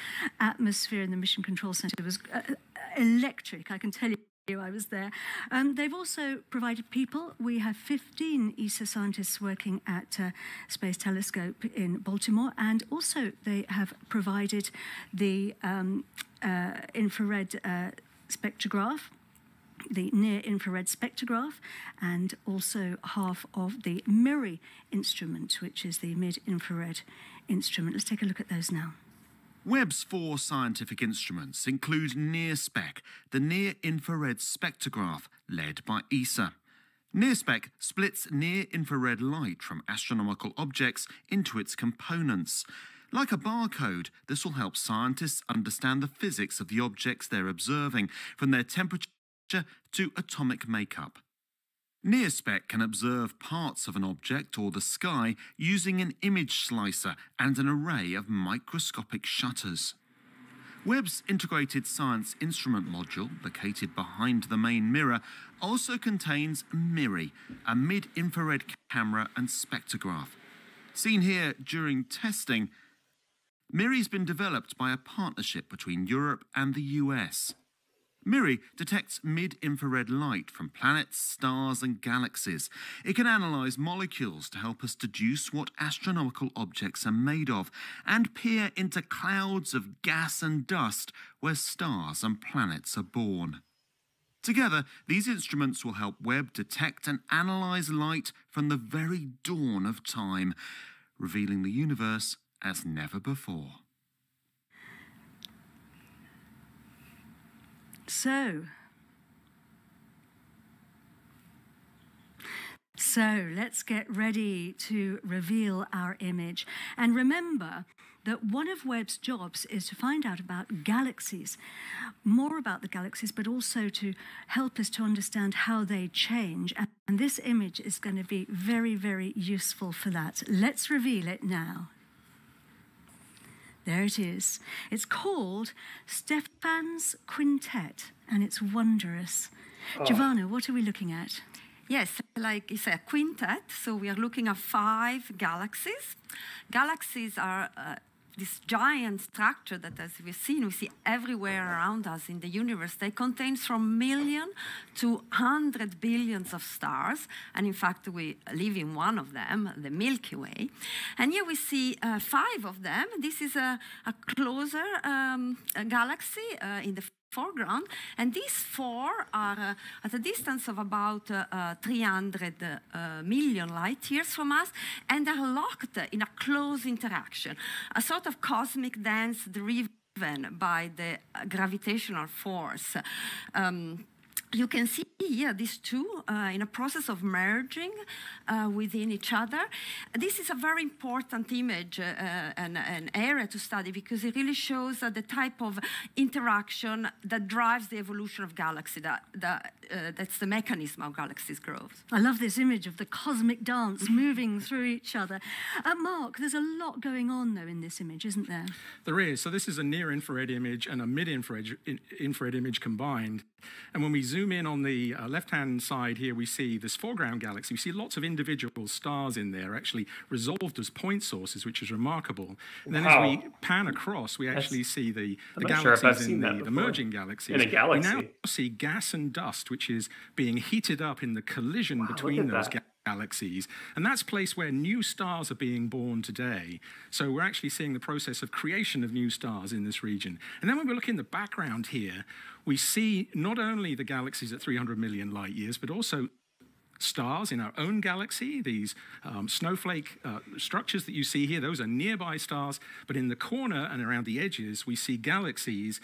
atmosphere in the Mission Control Center was uh, electric, I can tell you. I was there. Um, they've also provided people. We have 15 ESA scientists working at uh, Space Telescope in Baltimore, and also they have provided the um, uh, infrared uh, spectrograph. The near infrared spectrograph, and also half of the MIRI instrument, which is the mid infrared instrument. Let's take a look at those now. Webb's four scientific instruments include NIRSpec, the near infrared spectrograph led by ESA. NIRSpec splits near infrared light from astronomical objects into its components. Like a barcode, this will help scientists understand the physics of the objects they're observing, from their temperature to atomic makeup. NIRSpec can observe parts of an object or the sky using an image slicer and an array of microscopic shutters. Webb's integrated science instrument module, located behind the main mirror, also contains MIRI, a mid infrared camera and spectrograph. Seen here during testing, MIRI's been developed by a partnership between Europe and the US. MIRI detects mid infrared light from planets, stars, and galaxies. It can analyze molecules to help us deduce what astronomical objects are made of and peer into clouds of gas and dust where stars and planets are born. Together, these instruments will help Webb detect and analyze light from the very dawn of time, revealing the universe as never before. So, so let's get ready to reveal our image. And remember that one of Webb's jobs is to find out about galaxies, more about the galaxies, but also to help us to understand how they change. And this image is going to be very, very useful for that. Let's reveal it now. There it is. It's called Stephan's Quintet, and it's wondrous. Oh. Giovanna, what are we looking at? Yes, like it's a quintet, so we are looking at five galaxies. Galaxies are uh, this giant structure that, as we've seen, we see everywhere around us in the universe. They contain from million to hundred billions of stars, and in fact, we live in one of them, the Milky Way. And here we see uh, five of them. This is a, a closer um, a galaxy uh, in the foreground, and these four are uh, at a distance of about uh, uh, 300 uh, million light years from us, and are locked in a close interaction, a sort of cosmic dance driven by the gravitational force. Um, you can see here these two uh, in a process of merging uh, within each other. This is a very important image uh, and an area to study because it really shows the type of interaction that drives the evolution of galaxy. That, that uh, that's the mechanism of galaxies' growth. I love this image of the cosmic dance [laughs] moving through each other. Uh, Mark, there's a lot going on though in this image, isn't there? There is. So this is a near-infrared image and a mid-infrared infrared image combined. And when we zoom in on the uh, left-hand side here, we see this foreground galaxy. We see lots of individual stars in there, actually resolved as point sources, which is remarkable. And then wow. as we pan across, we actually That's, see the, the galaxies sure in the, the, merging galaxies. In a galaxy. We now see gas and dust, which is being heated up in the collision wow, between those galaxies galaxies. And that's a place where new stars are being born today. So we're actually seeing the process of creation of new stars in this region. And then when we look in the background here, we see not only the galaxies at 300 million light years, but also stars in our own galaxy, these um, snowflake uh, structures that you see here, those are nearby stars, but in the corner and around the edges, we see galaxies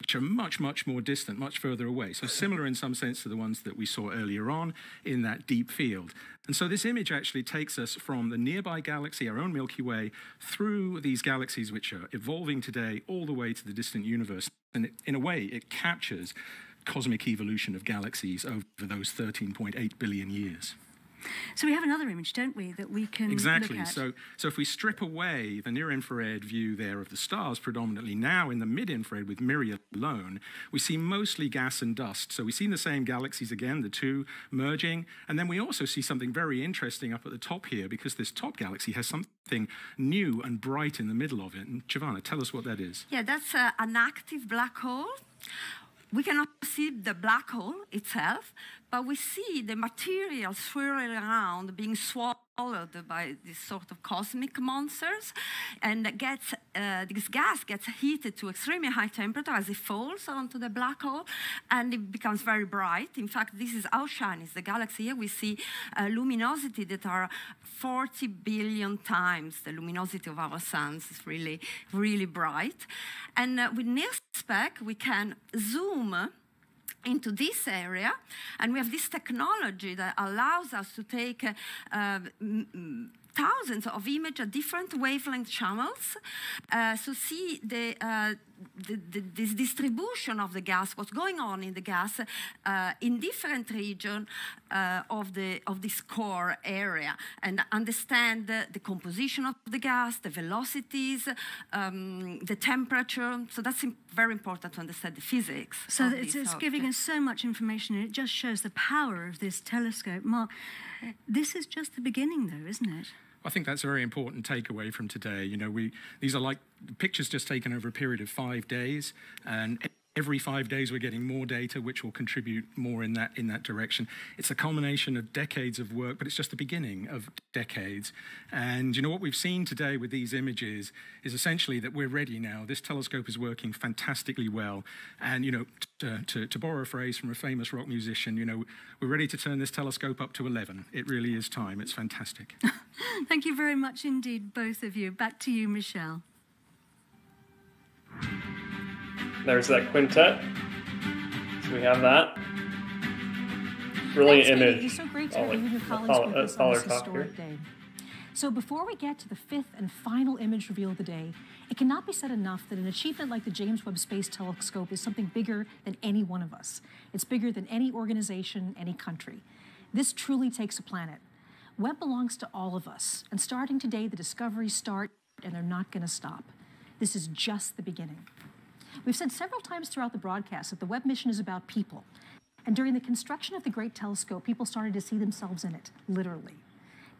which are much, much more distant, much further away. So similar in some sense to the ones that we saw earlier on in that deep field. And so this image actually takes us from the nearby galaxy, our own Milky Way, through these galaxies which are evolving today, all the way to the distant universe. And in a way, it captures cosmic evolution of galaxies over those 13.8 billion years. So we have another image, don't we, that we can exactly. So, so if we strip away the near-infrared view there of the stars, predominantly now in the mid-infrared with Miri alone, we see mostly gas and dust. So we see the same galaxies again, the two merging, and then we also see something very interesting up at the top here because this top galaxy has something new and bright in the middle of it. And Giovanna, tell us what that is. Yeah, that's uh, an active black hole. We cannot see the black hole itself, but we see the material swirling around, being swallowed by these sort of cosmic monsters, and gets uh, this gas gets heated to extremely high temperature as it falls onto the black hole, and it becomes very bright. In fact, this is is the galaxy. Here we see uh, luminosity that are 40 billion times the luminosity of our suns. It's really, really bright. And uh, with NIRSpec, we can zoom into this area, and we have this technology that allows us to take uh, thousands of images at different wavelength channels. Uh, so see the, uh, the, the, this distribution of the gas, what's going on in the gas uh, in different regions uh, of, the, of this core area and understand the, the composition of the gas, the velocities, um, the temperature. So that's very important to understand the physics. So it's, it's giving us so much information and it just shows the power of this telescope. Mark, this is just the beginning though, isn't it? I think that's a very important takeaway from today. You know, we these are like pictures just taken over a period of five days, and every five days we're getting more data which will contribute more in that in that direction. It's a culmination of decades of work but it's just the beginning of decades. And you know what we've seen today with these images is essentially that we're ready now. This telescope is working fantastically well. And you know to, to, to borrow a phrase from a famous rock musician you know we're ready to turn this telescope up to 11 it really is time. It's fantastic. [laughs] Thank you very much indeed both of you. Back to you michelle there's that quintet. So we have that. Brilliant Thanks, image. It's so great to have you and your colleagues with us on day. So before we get to the fifth and final image reveal of the day, it cannot be said enough that an achievement like the James Webb Space Telescope is something bigger than any one of us. It's bigger than any organization, any country. This truly takes a planet. Webb belongs to all of us, and starting today, the discoveries start, and they're not going to stop. This is just the beginning. We've said several times throughout the broadcast that the Webb mission is about people. And during the construction of the Great Telescope, people started to see themselves in it, literally.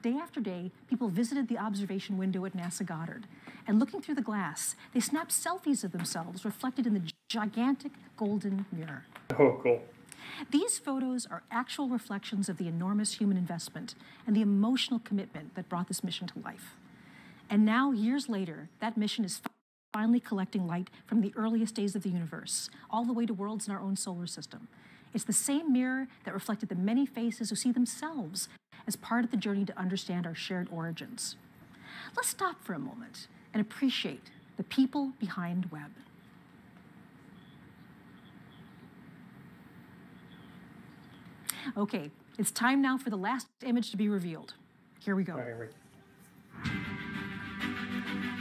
Day after day, people visited the observation window at NASA Goddard, and looking through the glass, they snapped selfies of themselves reflected in the gigantic golden mirror. Oh, cool. These photos are actual reflections of the enormous human investment and the emotional commitment that brought this mission to life. And now, years later, that mission is finally collecting light from the earliest days of the universe, all the way to worlds in our own solar system. It's the same mirror that reflected the many faces who see themselves as part of the journey to understand our shared origins. Let's stop for a moment and appreciate the people behind Webb. Okay, it's time now for the last image to be revealed. Here we go.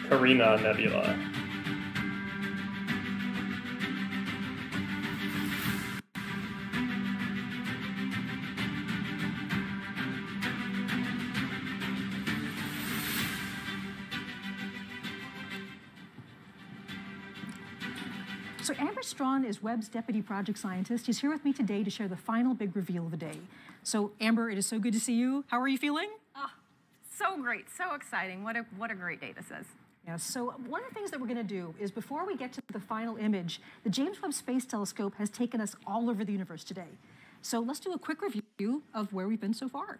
Carina Nebula. So Amber Straughn is Webb's deputy project scientist. She's here with me today to share the final big reveal of the day. So Amber, it is so good to see you. How are you feeling? Oh, so great, so exciting. What a what a great day this is. Yes. So one of the things that we're going to do is before we get to the final image, the James Webb Space Telescope has taken us all over the universe today. So let's do a quick review of where we've been so far.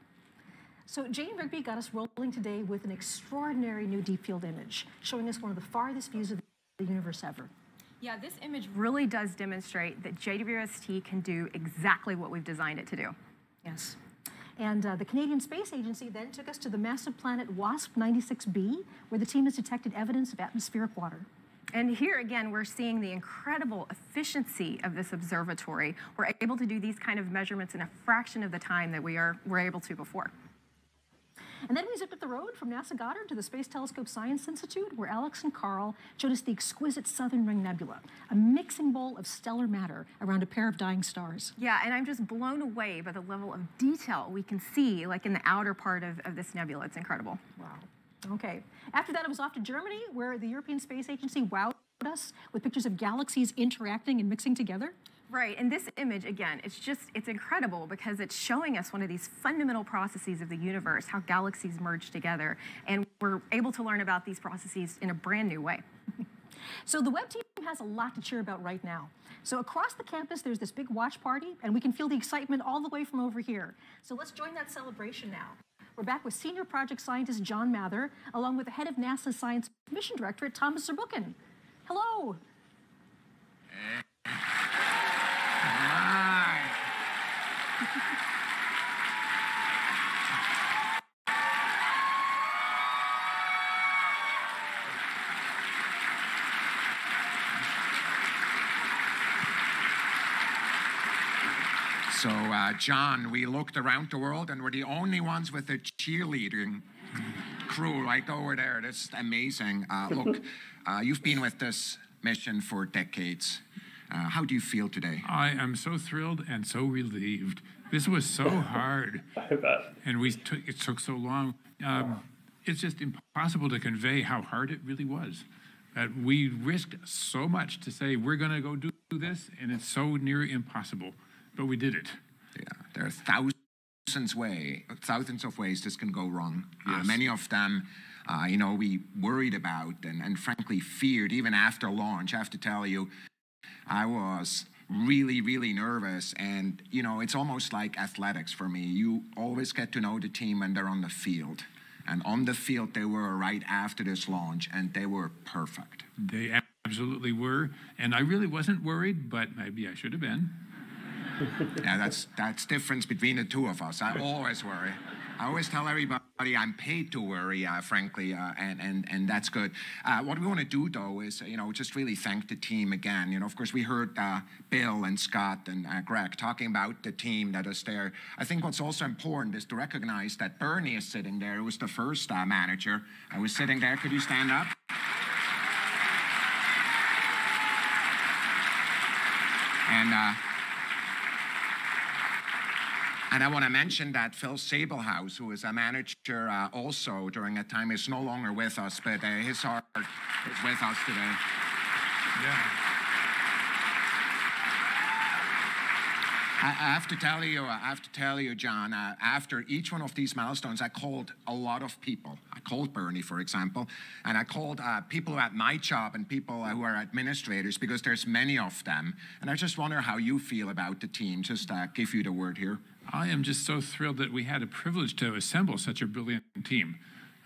So Jane Rigby got us rolling today with an extraordinary new deep field image, showing us one of the farthest views of the universe ever. Yeah, this image really does demonstrate that JWST can do exactly what we've designed it to do. Yes. And uh, the Canadian Space Agency then took us to the massive planet WASP 96b, where the team has detected evidence of atmospheric water. And here again, we're seeing the incredible efficiency of this observatory. We're able to do these kind of measurements in a fraction of the time that we are, were able to before. And then we zipped up the road from NASA Goddard to the Space Telescope Science Institute, where Alex and Karl showed us the exquisite Southern Ring Nebula, a mixing bowl of stellar matter around a pair of dying stars. Yeah, and I'm just blown away by the level of detail we can see, like in the outer part of, of this nebula. It's incredible. Wow. Okay. After that, it was off to Germany, where the European Space Agency wowed us with pictures of galaxies interacting and mixing together. Right, and this image, again, it's just, it's incredible because it's showing us one of these fundamental processes of the universe, how galaxies merge together, and we're able to learn about these processes in a brand new way. [laughs] So the Webb team has a lot to cheer about right now. So across the campus, there's this big watch party, and we can feel the excitement all the way from over here. So let's join that celebration now. We're back with Senior Project Scientist John Mather, along with the head of NASA's Science Mission Directorate, Thomas Zurbuchen. Hello. [laughs] So, uh, John, we looked around the world and we're the only ones with a cheerleading [laughs] crew right over there. That's amazing. Uh, look, [laughs] uh, you've been with this mission for decades. Uh, how do you feel today? I am so thrilled and so relieved. This was so [laughs] hard. I bet. And we took, it took so long. Um, it's just impossible to convey how hard it really was. That we risked so much to say we're going to go do this, and it's so near impossible. But we did it. Yeah, there are thousands way, thousands of ways this can go wrong. Uh, many of them, uh, you know, we worried about and, and frankly feared even after launch. I have to tell you, I was really, really nervous. And, you know, it's almost like athletics for me. You always get to know the team when they're on the field. And on the field, they were right after this launch, and they were perfect. They absolutely were. And I really wasn't worried, but maybe I should have been. yeah, that's that's difference between the two of us. I [laughs] always worry. I always tell everybody I'm paid to worry, uh, frankly, uh, and and and that's good. Uh, what we want to do though is, you know, just really thank the team again. You know, of course, we heard uh, Bill and Scott and uh, Greg talking about the team that is there. I think what's also important is to recognize that Bernie is sitting there. Who was the first uh, manager. I was sitting there. Could you stand up? And. And I want to mention that Phil Sabelhaus, who is a manager uh, also during that time, is no longer with us, but uh, his heart is with us today. Yeah. I have to tell you, I have to tell you, John, uh, after each one of these milestones, I called a lot of people. I called Bernie, for example, and I called uh, people at my job and people uh, who are administrators because there's many of them. And I just wonder how you feel about the team. Just uh, give you the word here. I am just so thrilled that we had a privilege to assemble such a brilliant team.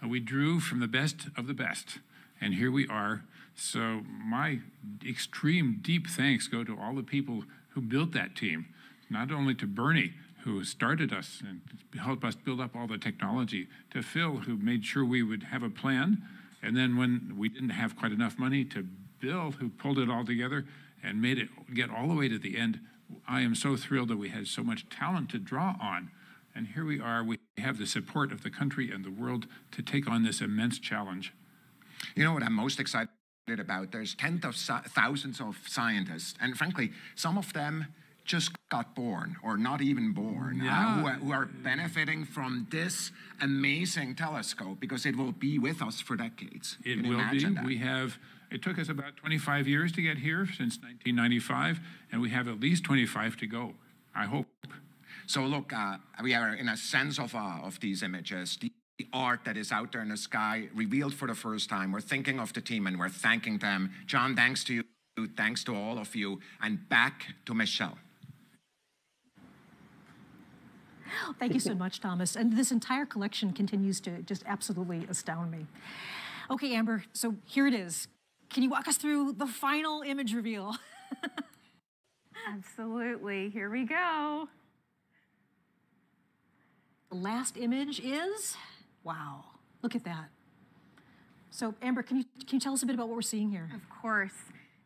Uh, we drew from the best of the best, and here we are. So, my extreme deep thanks go to all the people who built that team, not only to Bernie, who started us and helped us build up all the technology, to Phil, who made sure we would have a plan, and then when we didn't have quite enough money, to Bill, who pulled it all together and made it get all the way to the end I am so thrilled that we had so much talent to draw on. And here we are, we have the support of the country and the world to take on this immense challenge. You know what I'm most excited about? There's tens of thousands of scientists, and frankly, some of them just got born or not even born uh, yeah. uh, who, are, who, are, benefiting from this amazing telescope because it will be with us for decades. It will be. That? We have. It took us about 25 years to get here since 1995, and we have at least 25 to go. I hope. So look, uh, we are in a sense of awe of these images. The art that is out there in the sky revealed for the first time. We're thinking of the team and we're thanking them. John, thanks to you. Thanks to all of you. And back to Michelle. Thank you so much, Thomas. And this entire collection continues to just absolutely astound me. Okay, Amber, so here it is. Can you walk us through the final image reveal? [laughs] Absolutely. Here we go. The last image is wow. Look at that. So, Amber, can you can you tell us a bit about what we're seeing here? Of course.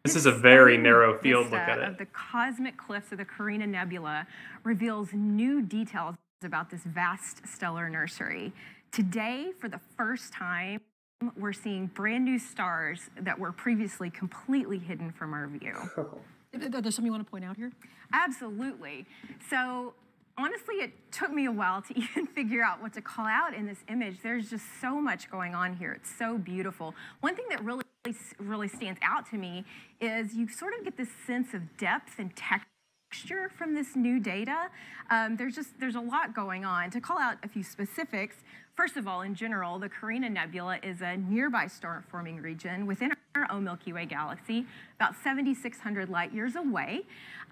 This is a very narrow field. Look at it. Of the cosmic cliffs of the Carina Nebula reveals new details about this vast stellar nursery. Today, for the first time, we're seeing brand new stars that were previously completely hidden from our view. [laughs] There's something you want to point out here? Absolutely. So honestly, it took me a while to [laughs] even figure out what to call out in this image. There's just so much going on here. It's so beautiful. One thing that really, really stands out to me is you sort of get this sense of depth and texture from this new data. Um, there's just, there's a lot going on. To call out a few specifics, First of all, in general, the Carina Nebula is a nearby star-forming region within our own Milky Way galaxy, about 7,600 light years away.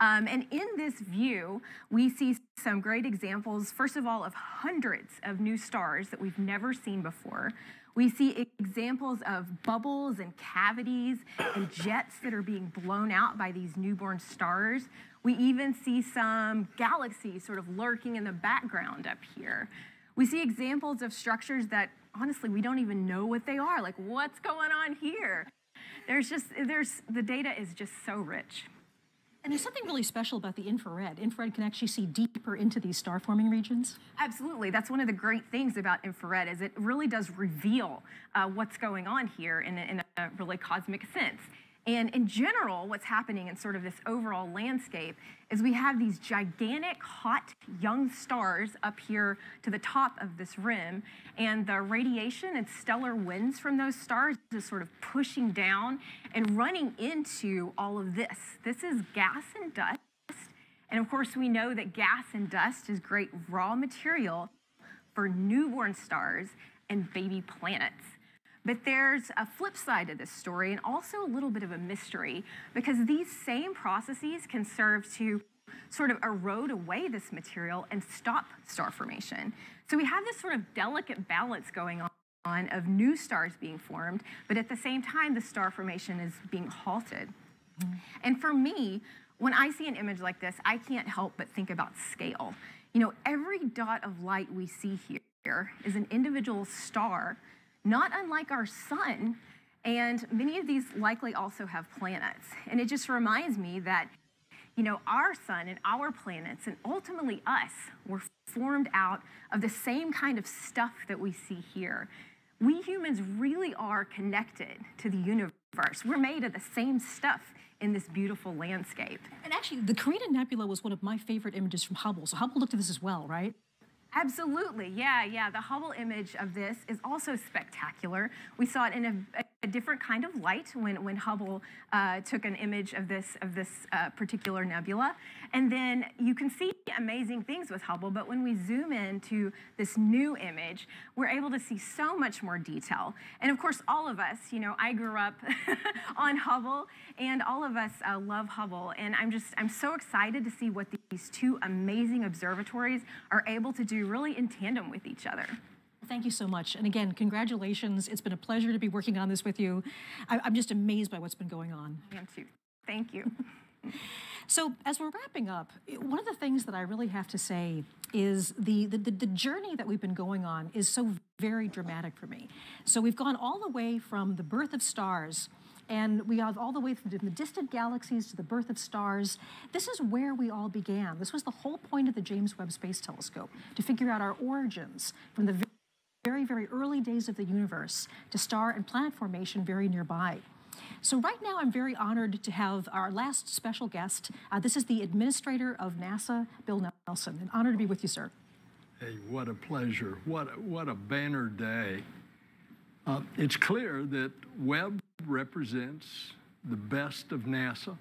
Um, and in this view, we see some great examples, first of all, of hundreds of new stars that we've never seen before. We see examples of bubbles and cavities and jets that are being blown out by these newborn stars. We even see some galaxies sort of lurking in the background up here. We see examples of structures that honestly we don't even know what they are. Like, what's going on here? There's just, there's, the data is just so rich. And there's something really special about the infrared. Infrared can actually see deeper into these star forming regions. Absolutely. That's one of the great things about infrared is it really does reveal uh, what's going on here in a, in a really cosmic sense. And in general, what's happening in sort of this overall landscape is we have these gigantic, hot, young stars up here to the top of this rim, and the radiation and stellar winds from those stars is sort of pushing down and running into all of this. This is gas and dust. And of course, we know that gas and dust is great raw material for newborn stars and baby planets. But there's a flip side to this story and also a little bit of a mystery because these same processes can serve to sort of erode away this material and stop star formation. So we have this sort of delicate balance going on of new stars being formed, but at the same time, the star formation is being halted. And for me, when I see an image like this, I can't help but think about scale. You know, every dot of light we see here is an individual star not unlike our sun. And many of these likely also have planets. And it just reminds me that, you know, our sun and our planets and ultimately us were formed out of the same kind of stuff that we see here. We humans really are connected to the universe. We're made of the same stuff in this beautiful landscape. And actually, the Carina Nebula was one of my favorite images from Hubble. So Hubble looked at this as well, right? Absolutely, yeah, yeah. The Hubble image of this is also spectacular. We saw it in a, a different kind of light when, when Hubble uh, took an image of this, of this uh, particular nebula. And then you can see amazing things with Hubble, but when we zoom in to this new image, we're able to see so much more detail. And of course, all of us, you know, I grew up [laughs] on Hubble, and all of us uh, love Hubble. And I'm just, I'm so excited to see what these two amazing observatories are able to do really in tandem with each other. Thank you so much. And again, congratulations. It's been a pleasure to be working on this with you. I, am just amazed by what's been going on. I am too. Thank you. [laughs] so, as we're wrapping up, one of the things that I really have to say is the, the, the journey that we've been going on is so very dramatic for me. So, we've gone all the way from the birth of stars And we have all the way from the distant galaxies to the birth of stars. This is where we all began. This was the whole point of the James Webb Space Telescope, to figure out our origins from the very, very early days of the universe to star and planet formation very nearby. So right now, I'm very honored to have our last special guest. Uh, this is the administrator of NASA, Bill Nelson. An honor to be with you, sir. Hey, what a pleasure. What a, what a banner day. Uh, it's clear that Webb represents the best of NASA.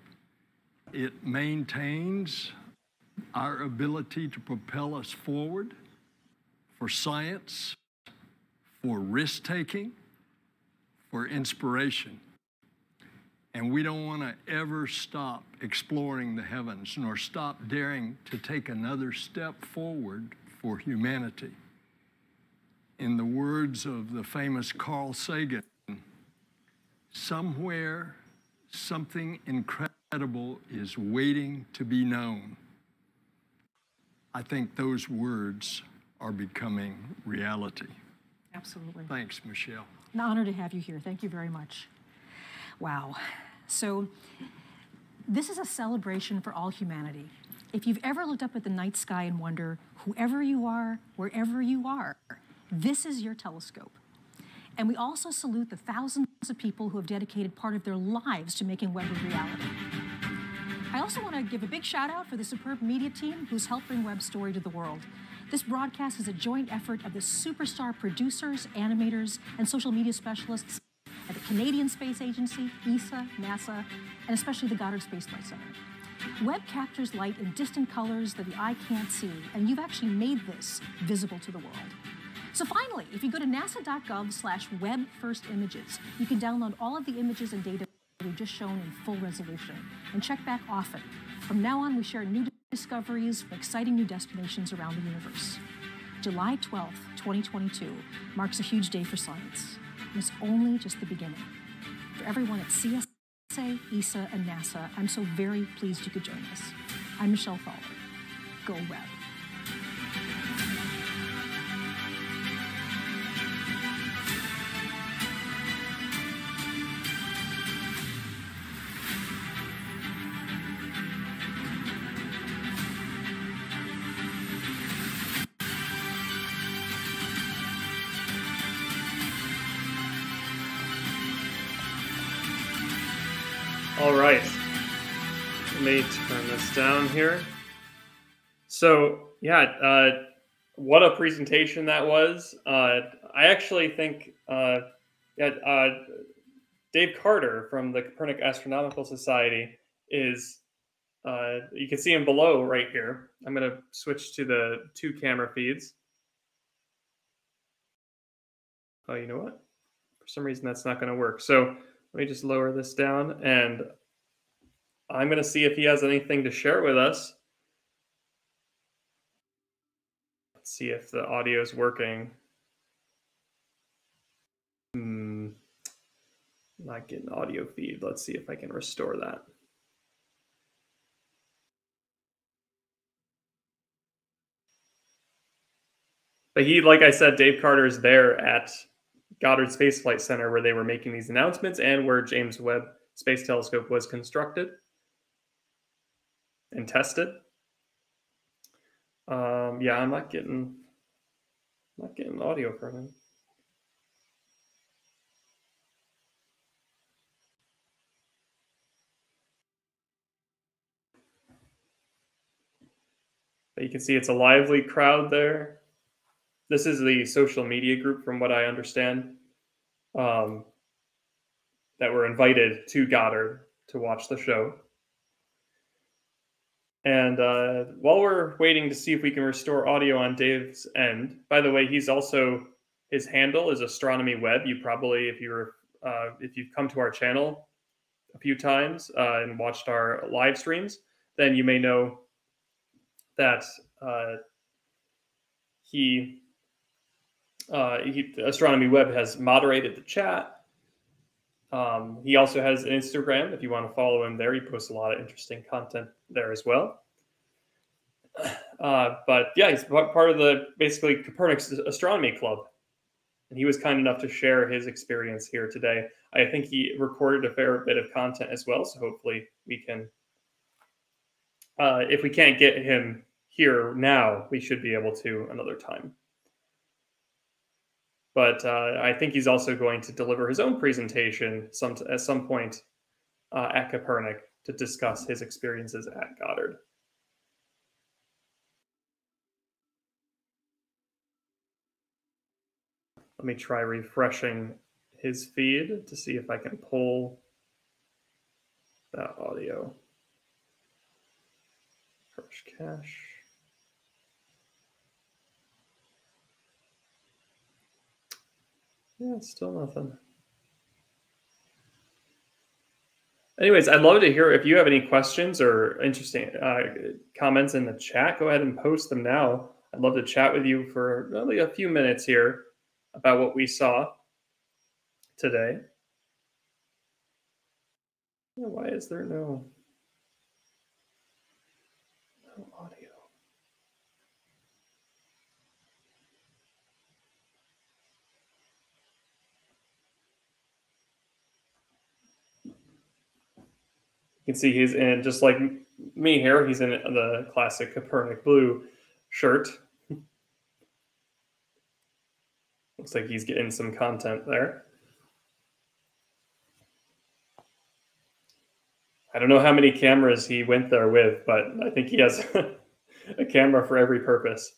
It maintains our ability to propel us forward for science, for risk taking, for inspiration. And we don't want to ever stop exploring the heavens nor stop daring to take another step forward for humanity. In the words of the famous Carl Sagan, somewhere something incredible is waiting to be known. I think those words are becoming reality. Absolutely. Thanks, Michelle. An honor to have you here. Thank you very much. Wow. So, this is a celebration for all humanity. If you've ever looked up at the night sky and wonder, whoever you are, wherever you are, this is your telescope. And we also salute the thousands of people who have dedicated part of their lives to making Webb a reality. I also want to give a big shout out for the superb media team who's helped bring Webb's story to the world. This broadcast is a joint effort of the superstar producers, animators, and social media specialists at the Canadian Space Agency, ESA, NASA, and especially the Goddard Space Flight Center. Webb captures light in distant colors that the eye can't see, and you've actually made this visible to the world. So finally, if you go to nasa.gov slash web first images, you can download all of the images and data we've just shown in full resolution and check back often. From now on, we share new discoveries from exciting new destinations around the universe. July 12th, 2022 marks a huge day for science. And it's only just the beginning. For everyone at CSA, ESA, and NASA, I'm so very pleased you could join us. I'm Michelle Thaller. Go Webb. Down here. So, yeah, uh, what a presentation that was. Uh, I actually think uh, uh, Dave Carter from the Kopernik Astronomical Society is, uh, you can see him below right here. I'm going to switch to the two camera feeds. Oh, you know what? For some reason, that's not going to work. So let me just lower this down and I'm going to see if he has anything to share with us. Let's see if the audio is working. Hmm. Not getting audio feed. Let's see if I can restore that. But he, like I said, Dave Carter is there at Goddard Space Flight Center where they were making these announcements and where James Webb Space Telescope was constructed and tested. Um, yeah, I'm not getting not getting audio from him. But you can see it's a lively crowd there. This is the social media group, from what I understand, um, that were invited to Goddard to watch the show. And uh, while we're waiting to see if we can restore audio on Dave's end, by the way, he's also his handle is Astronomy Webb. You probably, if you're uh, if you've come to our channel a few times uh, and watched our live streams, then you may know that uh, he, uh, he Astronomy Webb has moderated the chat. Um, he also has an Instagram. If you want to follow him there, he posts a lot of interesting content there as well. Uh, but yeah, he's part of the basically Copernicus Astronomy Club, and he was kind enough to share his experience here today. I think he recorded a fair bit of content as well. So hopefully we can, uh, if we can't get him here now, we should be able to another time. But uh, I think he's also going to deliver his own presentation some at some point uh, at Kopernik to discuss his experiences at Goddard. Let me try refreshing his feed to see if I can pull that audio. Fresh cache. Yeah, still nothing. Anyways, I'd love to hear if you have any questions or interesting uh, comments in the chat. Go ahead and post them now. I'd love to chat with you for only a few minutes here about what we saw today. Why is there no, no can see he's in, just like me here, he's in the classic Kopernik blue shirt. [laughs] Looks like he's getting some content there. I don't know how many cameras he went there with, but I think he has [laughs] a camera for every purpose.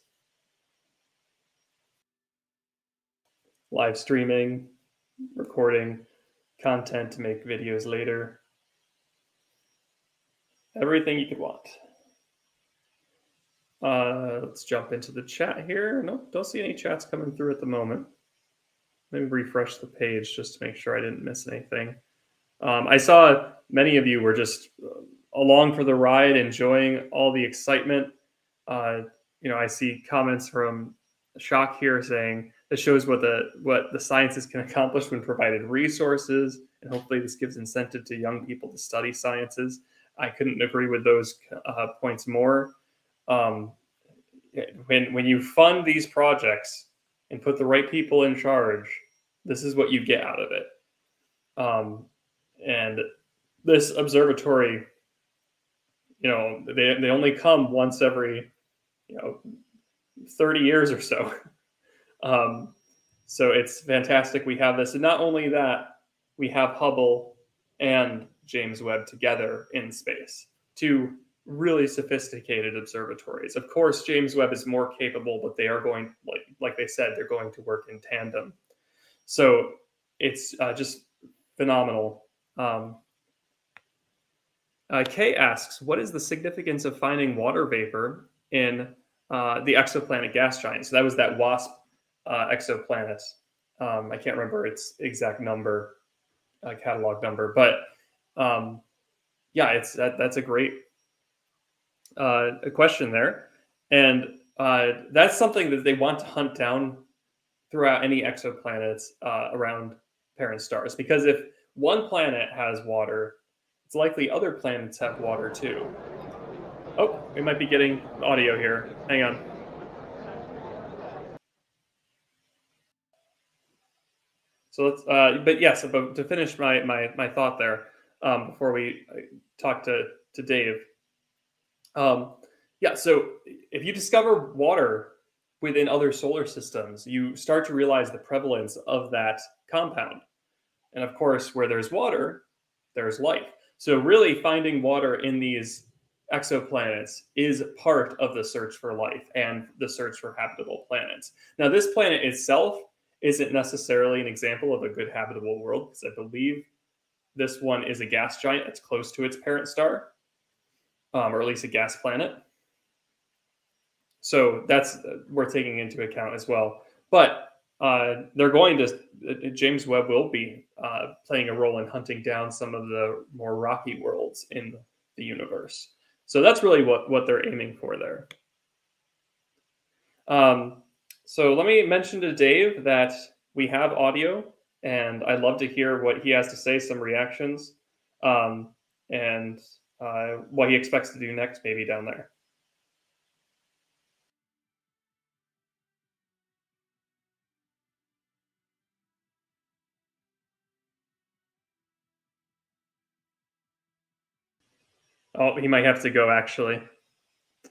Live streaming, recording content to make videos later. Everything you could want. Uh, let's jump into the chat here. No, don't see any chats coming through at the moment. Let me refresh the page just to make sure I didn't miss anything. Um, I saw many of you were just uh, along for the ride, enjoying all the excitement. Uh, you know, I see comments from Shock here saying this shows what the what the sciences can accomplish when provided resources, and hopefully this gives incentive to young people to study sciences. I couldn't agree with those uh, points more. Um, when when you fund these projects and put the right people in charge, this is what you get out of it. Um, and this observatory, you know, they they only come once every, you know, thirty years or so. [laughs] Um, so it's fantastic we have this, and not only that, we have Hubble and James Webb together in space. Two really sophisticated observatories. Of course, James Webb is more capable, but they are going, like, like they said, they're going to work in tandem. So it's uh, just phenomenal. Um, uh, Kay asks, what is the significance of finding water vapor in uh, the exoplanet gas giant? So that was that WASP uh, exoplanet. Um, I can't remember its exact number, uh, catalog number, but um, yeah, it's that, that's a great uh, question there, and uh, that's something that they want to hunt down throughout any exoplanets uh, around parent stars. Because if one planet has water, it's likely other planets have water too. Oh, we might be getting audio here. Hang on. So let's, uh, but yes, but to finish my my my thought there, um, before we uh, talk to to Dave, um, yeah, so if you discover water within other solar systems, you start to realize the prevalence of that compound. And of course, where there's water, there's life. So, really, finding water in these exoplanets is part of the search for life and the search for habitable planets. Now, this planet itself isn't necessarily an example of a good habitable world because I believe this one is a gas giant that's close to its parent star um, or at least a gas planet. So that's uh, worth taking into account as well. But uh, they're going to, uh, James Webb will be uh, playing a role in hunting down some of the more rocky worlds in the universe. So that's really what, what they're aiming for there. Um, so let me mention to Dave that we have audio, and I'd love to hear what he has to say, some reactions, um, and uh, what he expects to do next, maybe down there. Oh, he might have to go actually.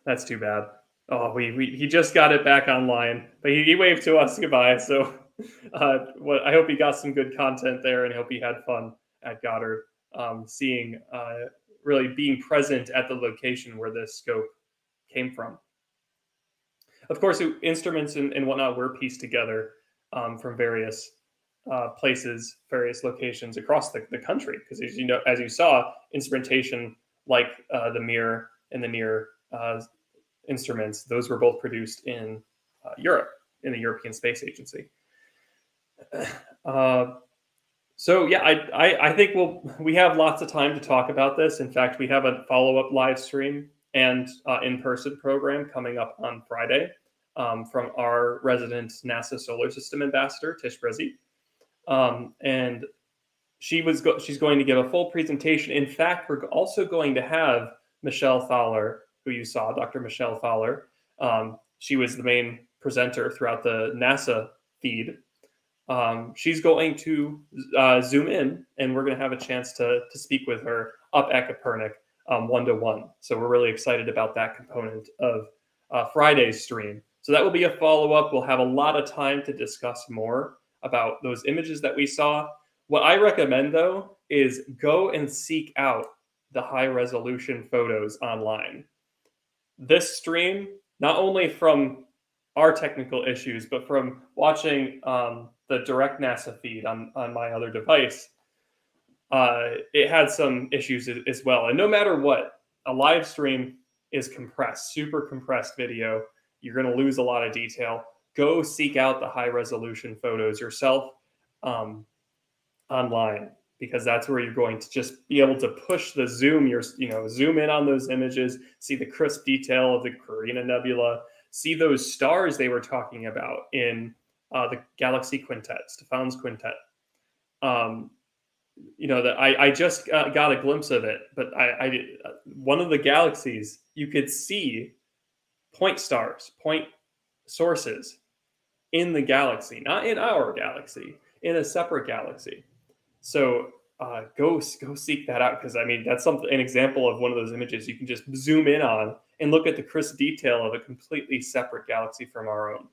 That's too bad. Oh, we, we he just got it back online, but he, he waved to us goodbye. So [laughs] uh, what I hope he got some good content there, and hope he had fun at Goddard, um, seeing uh, really being present at the location where this scope came from. Of course, instruments and, and whatnot were pieced together um, from various uh, places, various locations across the, the country. Because as you know, as you saw, instrumentation like uh, the mirror and the NIR uh, instruments, those were both produced in uh, Europe, in the European Space Agency. Uh, so yeah, I, I, I think we'll we have lots of time to talk about this. In fact, we have a follow up live stream and uh, in person program coming up on Friday um, from our resident NASA Solar System ambassador Tish Brizzi, um, and she was go- she's going to give a full presentation. In fact, we're also going to have Michelle Thaller, who you saw, Dr. Michelle Thaller. Um, she was the main presenter throughout the NASA feed. Um, she's going to uh, zoom in, and we're going to have a chance to to speak with her up at Kopernik one to one. So we're really excited about that component of uh, Friday's stream. So that will be a follow up. We'll have a lot of time to discuss more about those images that we saw what I recommend though is go and seek out the high resolution photos online. This stream, not only from our technical issues, but from watching um, the direct NASA feed on, on my other device, uh, it had some issues as well. And no matter what, a live stream is compressed, super compressed video. You're going to lose a lot of detail. Go seek out the high resolution photos yourself. Um, online because that's where you're going to just be able to push the zoom you're you know zoom in on those images see the crisp detail of the carina nebula see those stars they were talking about in uh, the galaxy quintet stephan's quintet. Um, you know that I, I just got, got, a glimpse of it but I, I one of the galaxies you could see point stars point sources in the galaxy not in our galaxy in a separate galaxy. So uh, go go seek that out because I mean that's something an example of one of those images you can just zoom in on and look at the crisp detail of a completely separate galaxy from our own.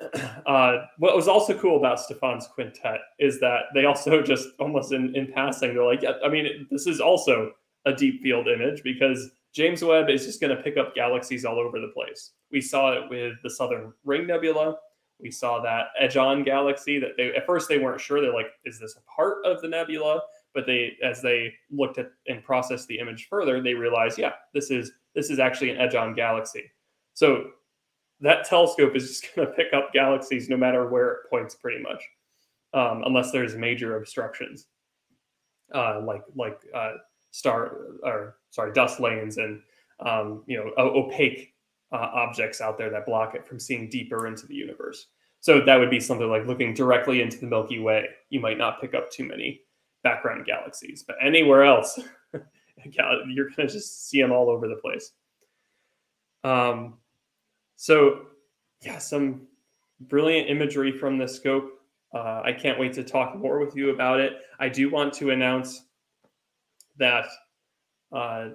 [clears throat] Uh, what was also cool about Stephan's quintet is that they also [laughs] just almost in, in passing they're like, yeah, I mean this is also a deep field image because James Webb is just going to pick up galaxies all over the place. We saw it with the Southern Ring Nebula. We saw that edge on galaxy that they at first they weren't sure. They're like, is this a part of the nebula? But they as they looked at and processed the image further, they realized, yeah, this is this is actually an edge on galaxy. So that telescope is [laughs] just going to pick up galaxies no matter where it points, pretty much, um, unless there's major obstructions, uh, like like uh, star or sorry dust lanes and um, you know opaque uh, objects out there that block it from seeing deeper into the universe. So that would be something like looking directly into the Milky Way. You might not pick up too many background galaxies, but anywhere else, [laughs] [laughs] you're going to just see them all over the place. Um, so, yeah, some brilliant imagery from the scope. Uh, I can't wait to talk more with you about it. I do want to announce that, uh,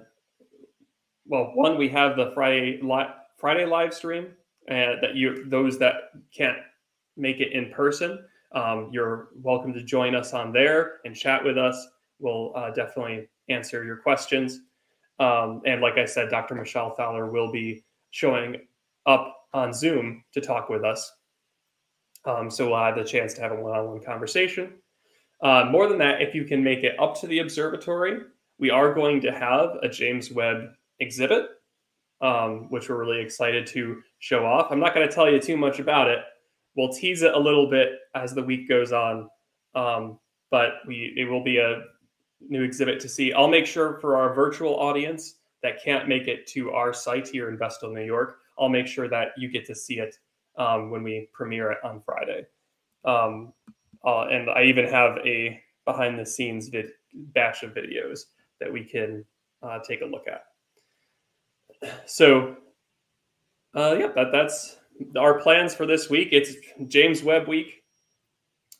well, one, we have the Friday li- Friday live stream, and that you those that can't make it in person, um, you're welcome to join us on there and chat with us. We'll uh, definitely answer your questions. Um, and like I said, Dr. Michelle Thaller will be showing up on Zoom to talk with us. Um, so we'll have the chance to have a one-on-one conversation. Uh, more than that, if you can make it up to the observatory, we are going to have a James Webb exhibit um, which we're really excited to show off. I'm not going to tell you too much about it. We'll tease it a little bit as the week goes on, um, but we it will be a new exhibit to see. I'll make sure for our virtual audience that can't make it to our site here in Vestal, New York, I'll make sure that you get to see it um, when we premiere it on Friday. Um, uh, and I even have a behind the scenes vid- batch of videos that we can uh, take a look at so uh, yeah, that, that's our plans for this week. It's James Webb week,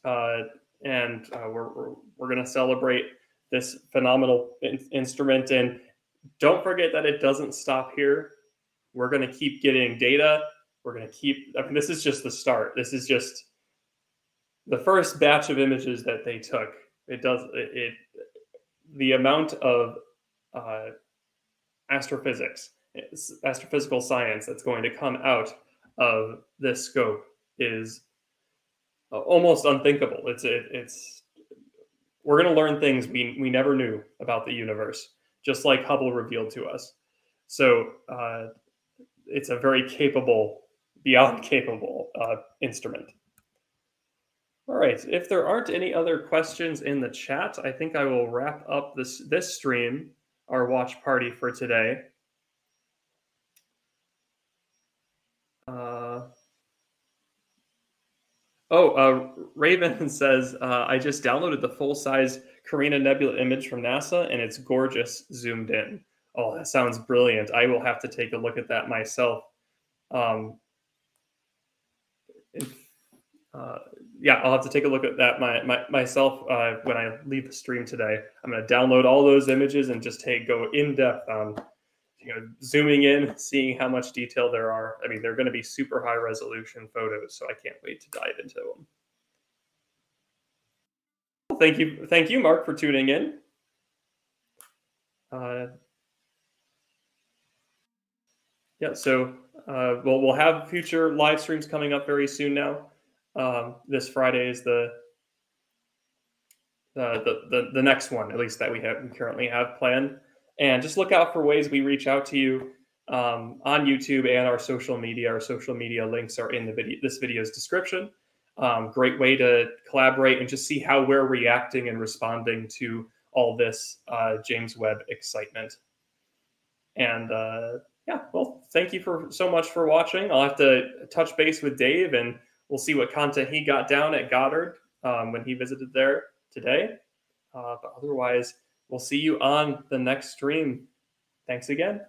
uh, and uh, we're we're, we're going to celebrate this phenomenal in- instrument. And don't forget that it doesn't stop here. We're going to keep getting data. We're going to keep, I mean, this is just the start. This is just the first batch of images that they took. It does, it, it the amount of uh, astrophysics, astrophysical science that's going to come out of this scope is uh, almost unthinkable. It's it, it's we're going to learn things we we never knew about the universe, just like Hubble revealed to us. So uh, it's a very capable, beyond [laughs] capable uh, instrument. All right. If there aren't any other questions in the chat, I think I will wrap up this this stream, our watch party for today. Oh, uh, Raven [laughs] says, uh, I just downloaded the full size Carina Nebula image from NASA and it's gorgeous zoomed in. Oh, that sounds brilliant. I will have to take a look at that myself. Um, uh, yeah, I'll have to take a look at that my, my myself uh, when I leave the stream today. I'm going to download all those images and just take go in depth on you know zooming in, seeing how much detail there are. I mean, they're going to be super high resolution photos, so I can't wait to dive into them. Well, thank you, thank you, Mark, for tuning in. Uh, yeah, so uh, we'll we'll have future live streams coming up very soon now. Um, this Friday is the, uh, the the the next one, at least that we have we currently have planned. And just look out for ways we reach out to you um, on YouTube and our social media. Our social media links are in the video this video's description. Um, great way to collaborate and just see how we're reacting and responding to all this uh, James Webb excitement. And uh, yeah, well, thank you for so much for watching. I'll have to touch base with Dave and we'll see what content he got down at Goddard um, when he visited there today. Uh, but otherwise, we'll see you on the next stream. Thanks again.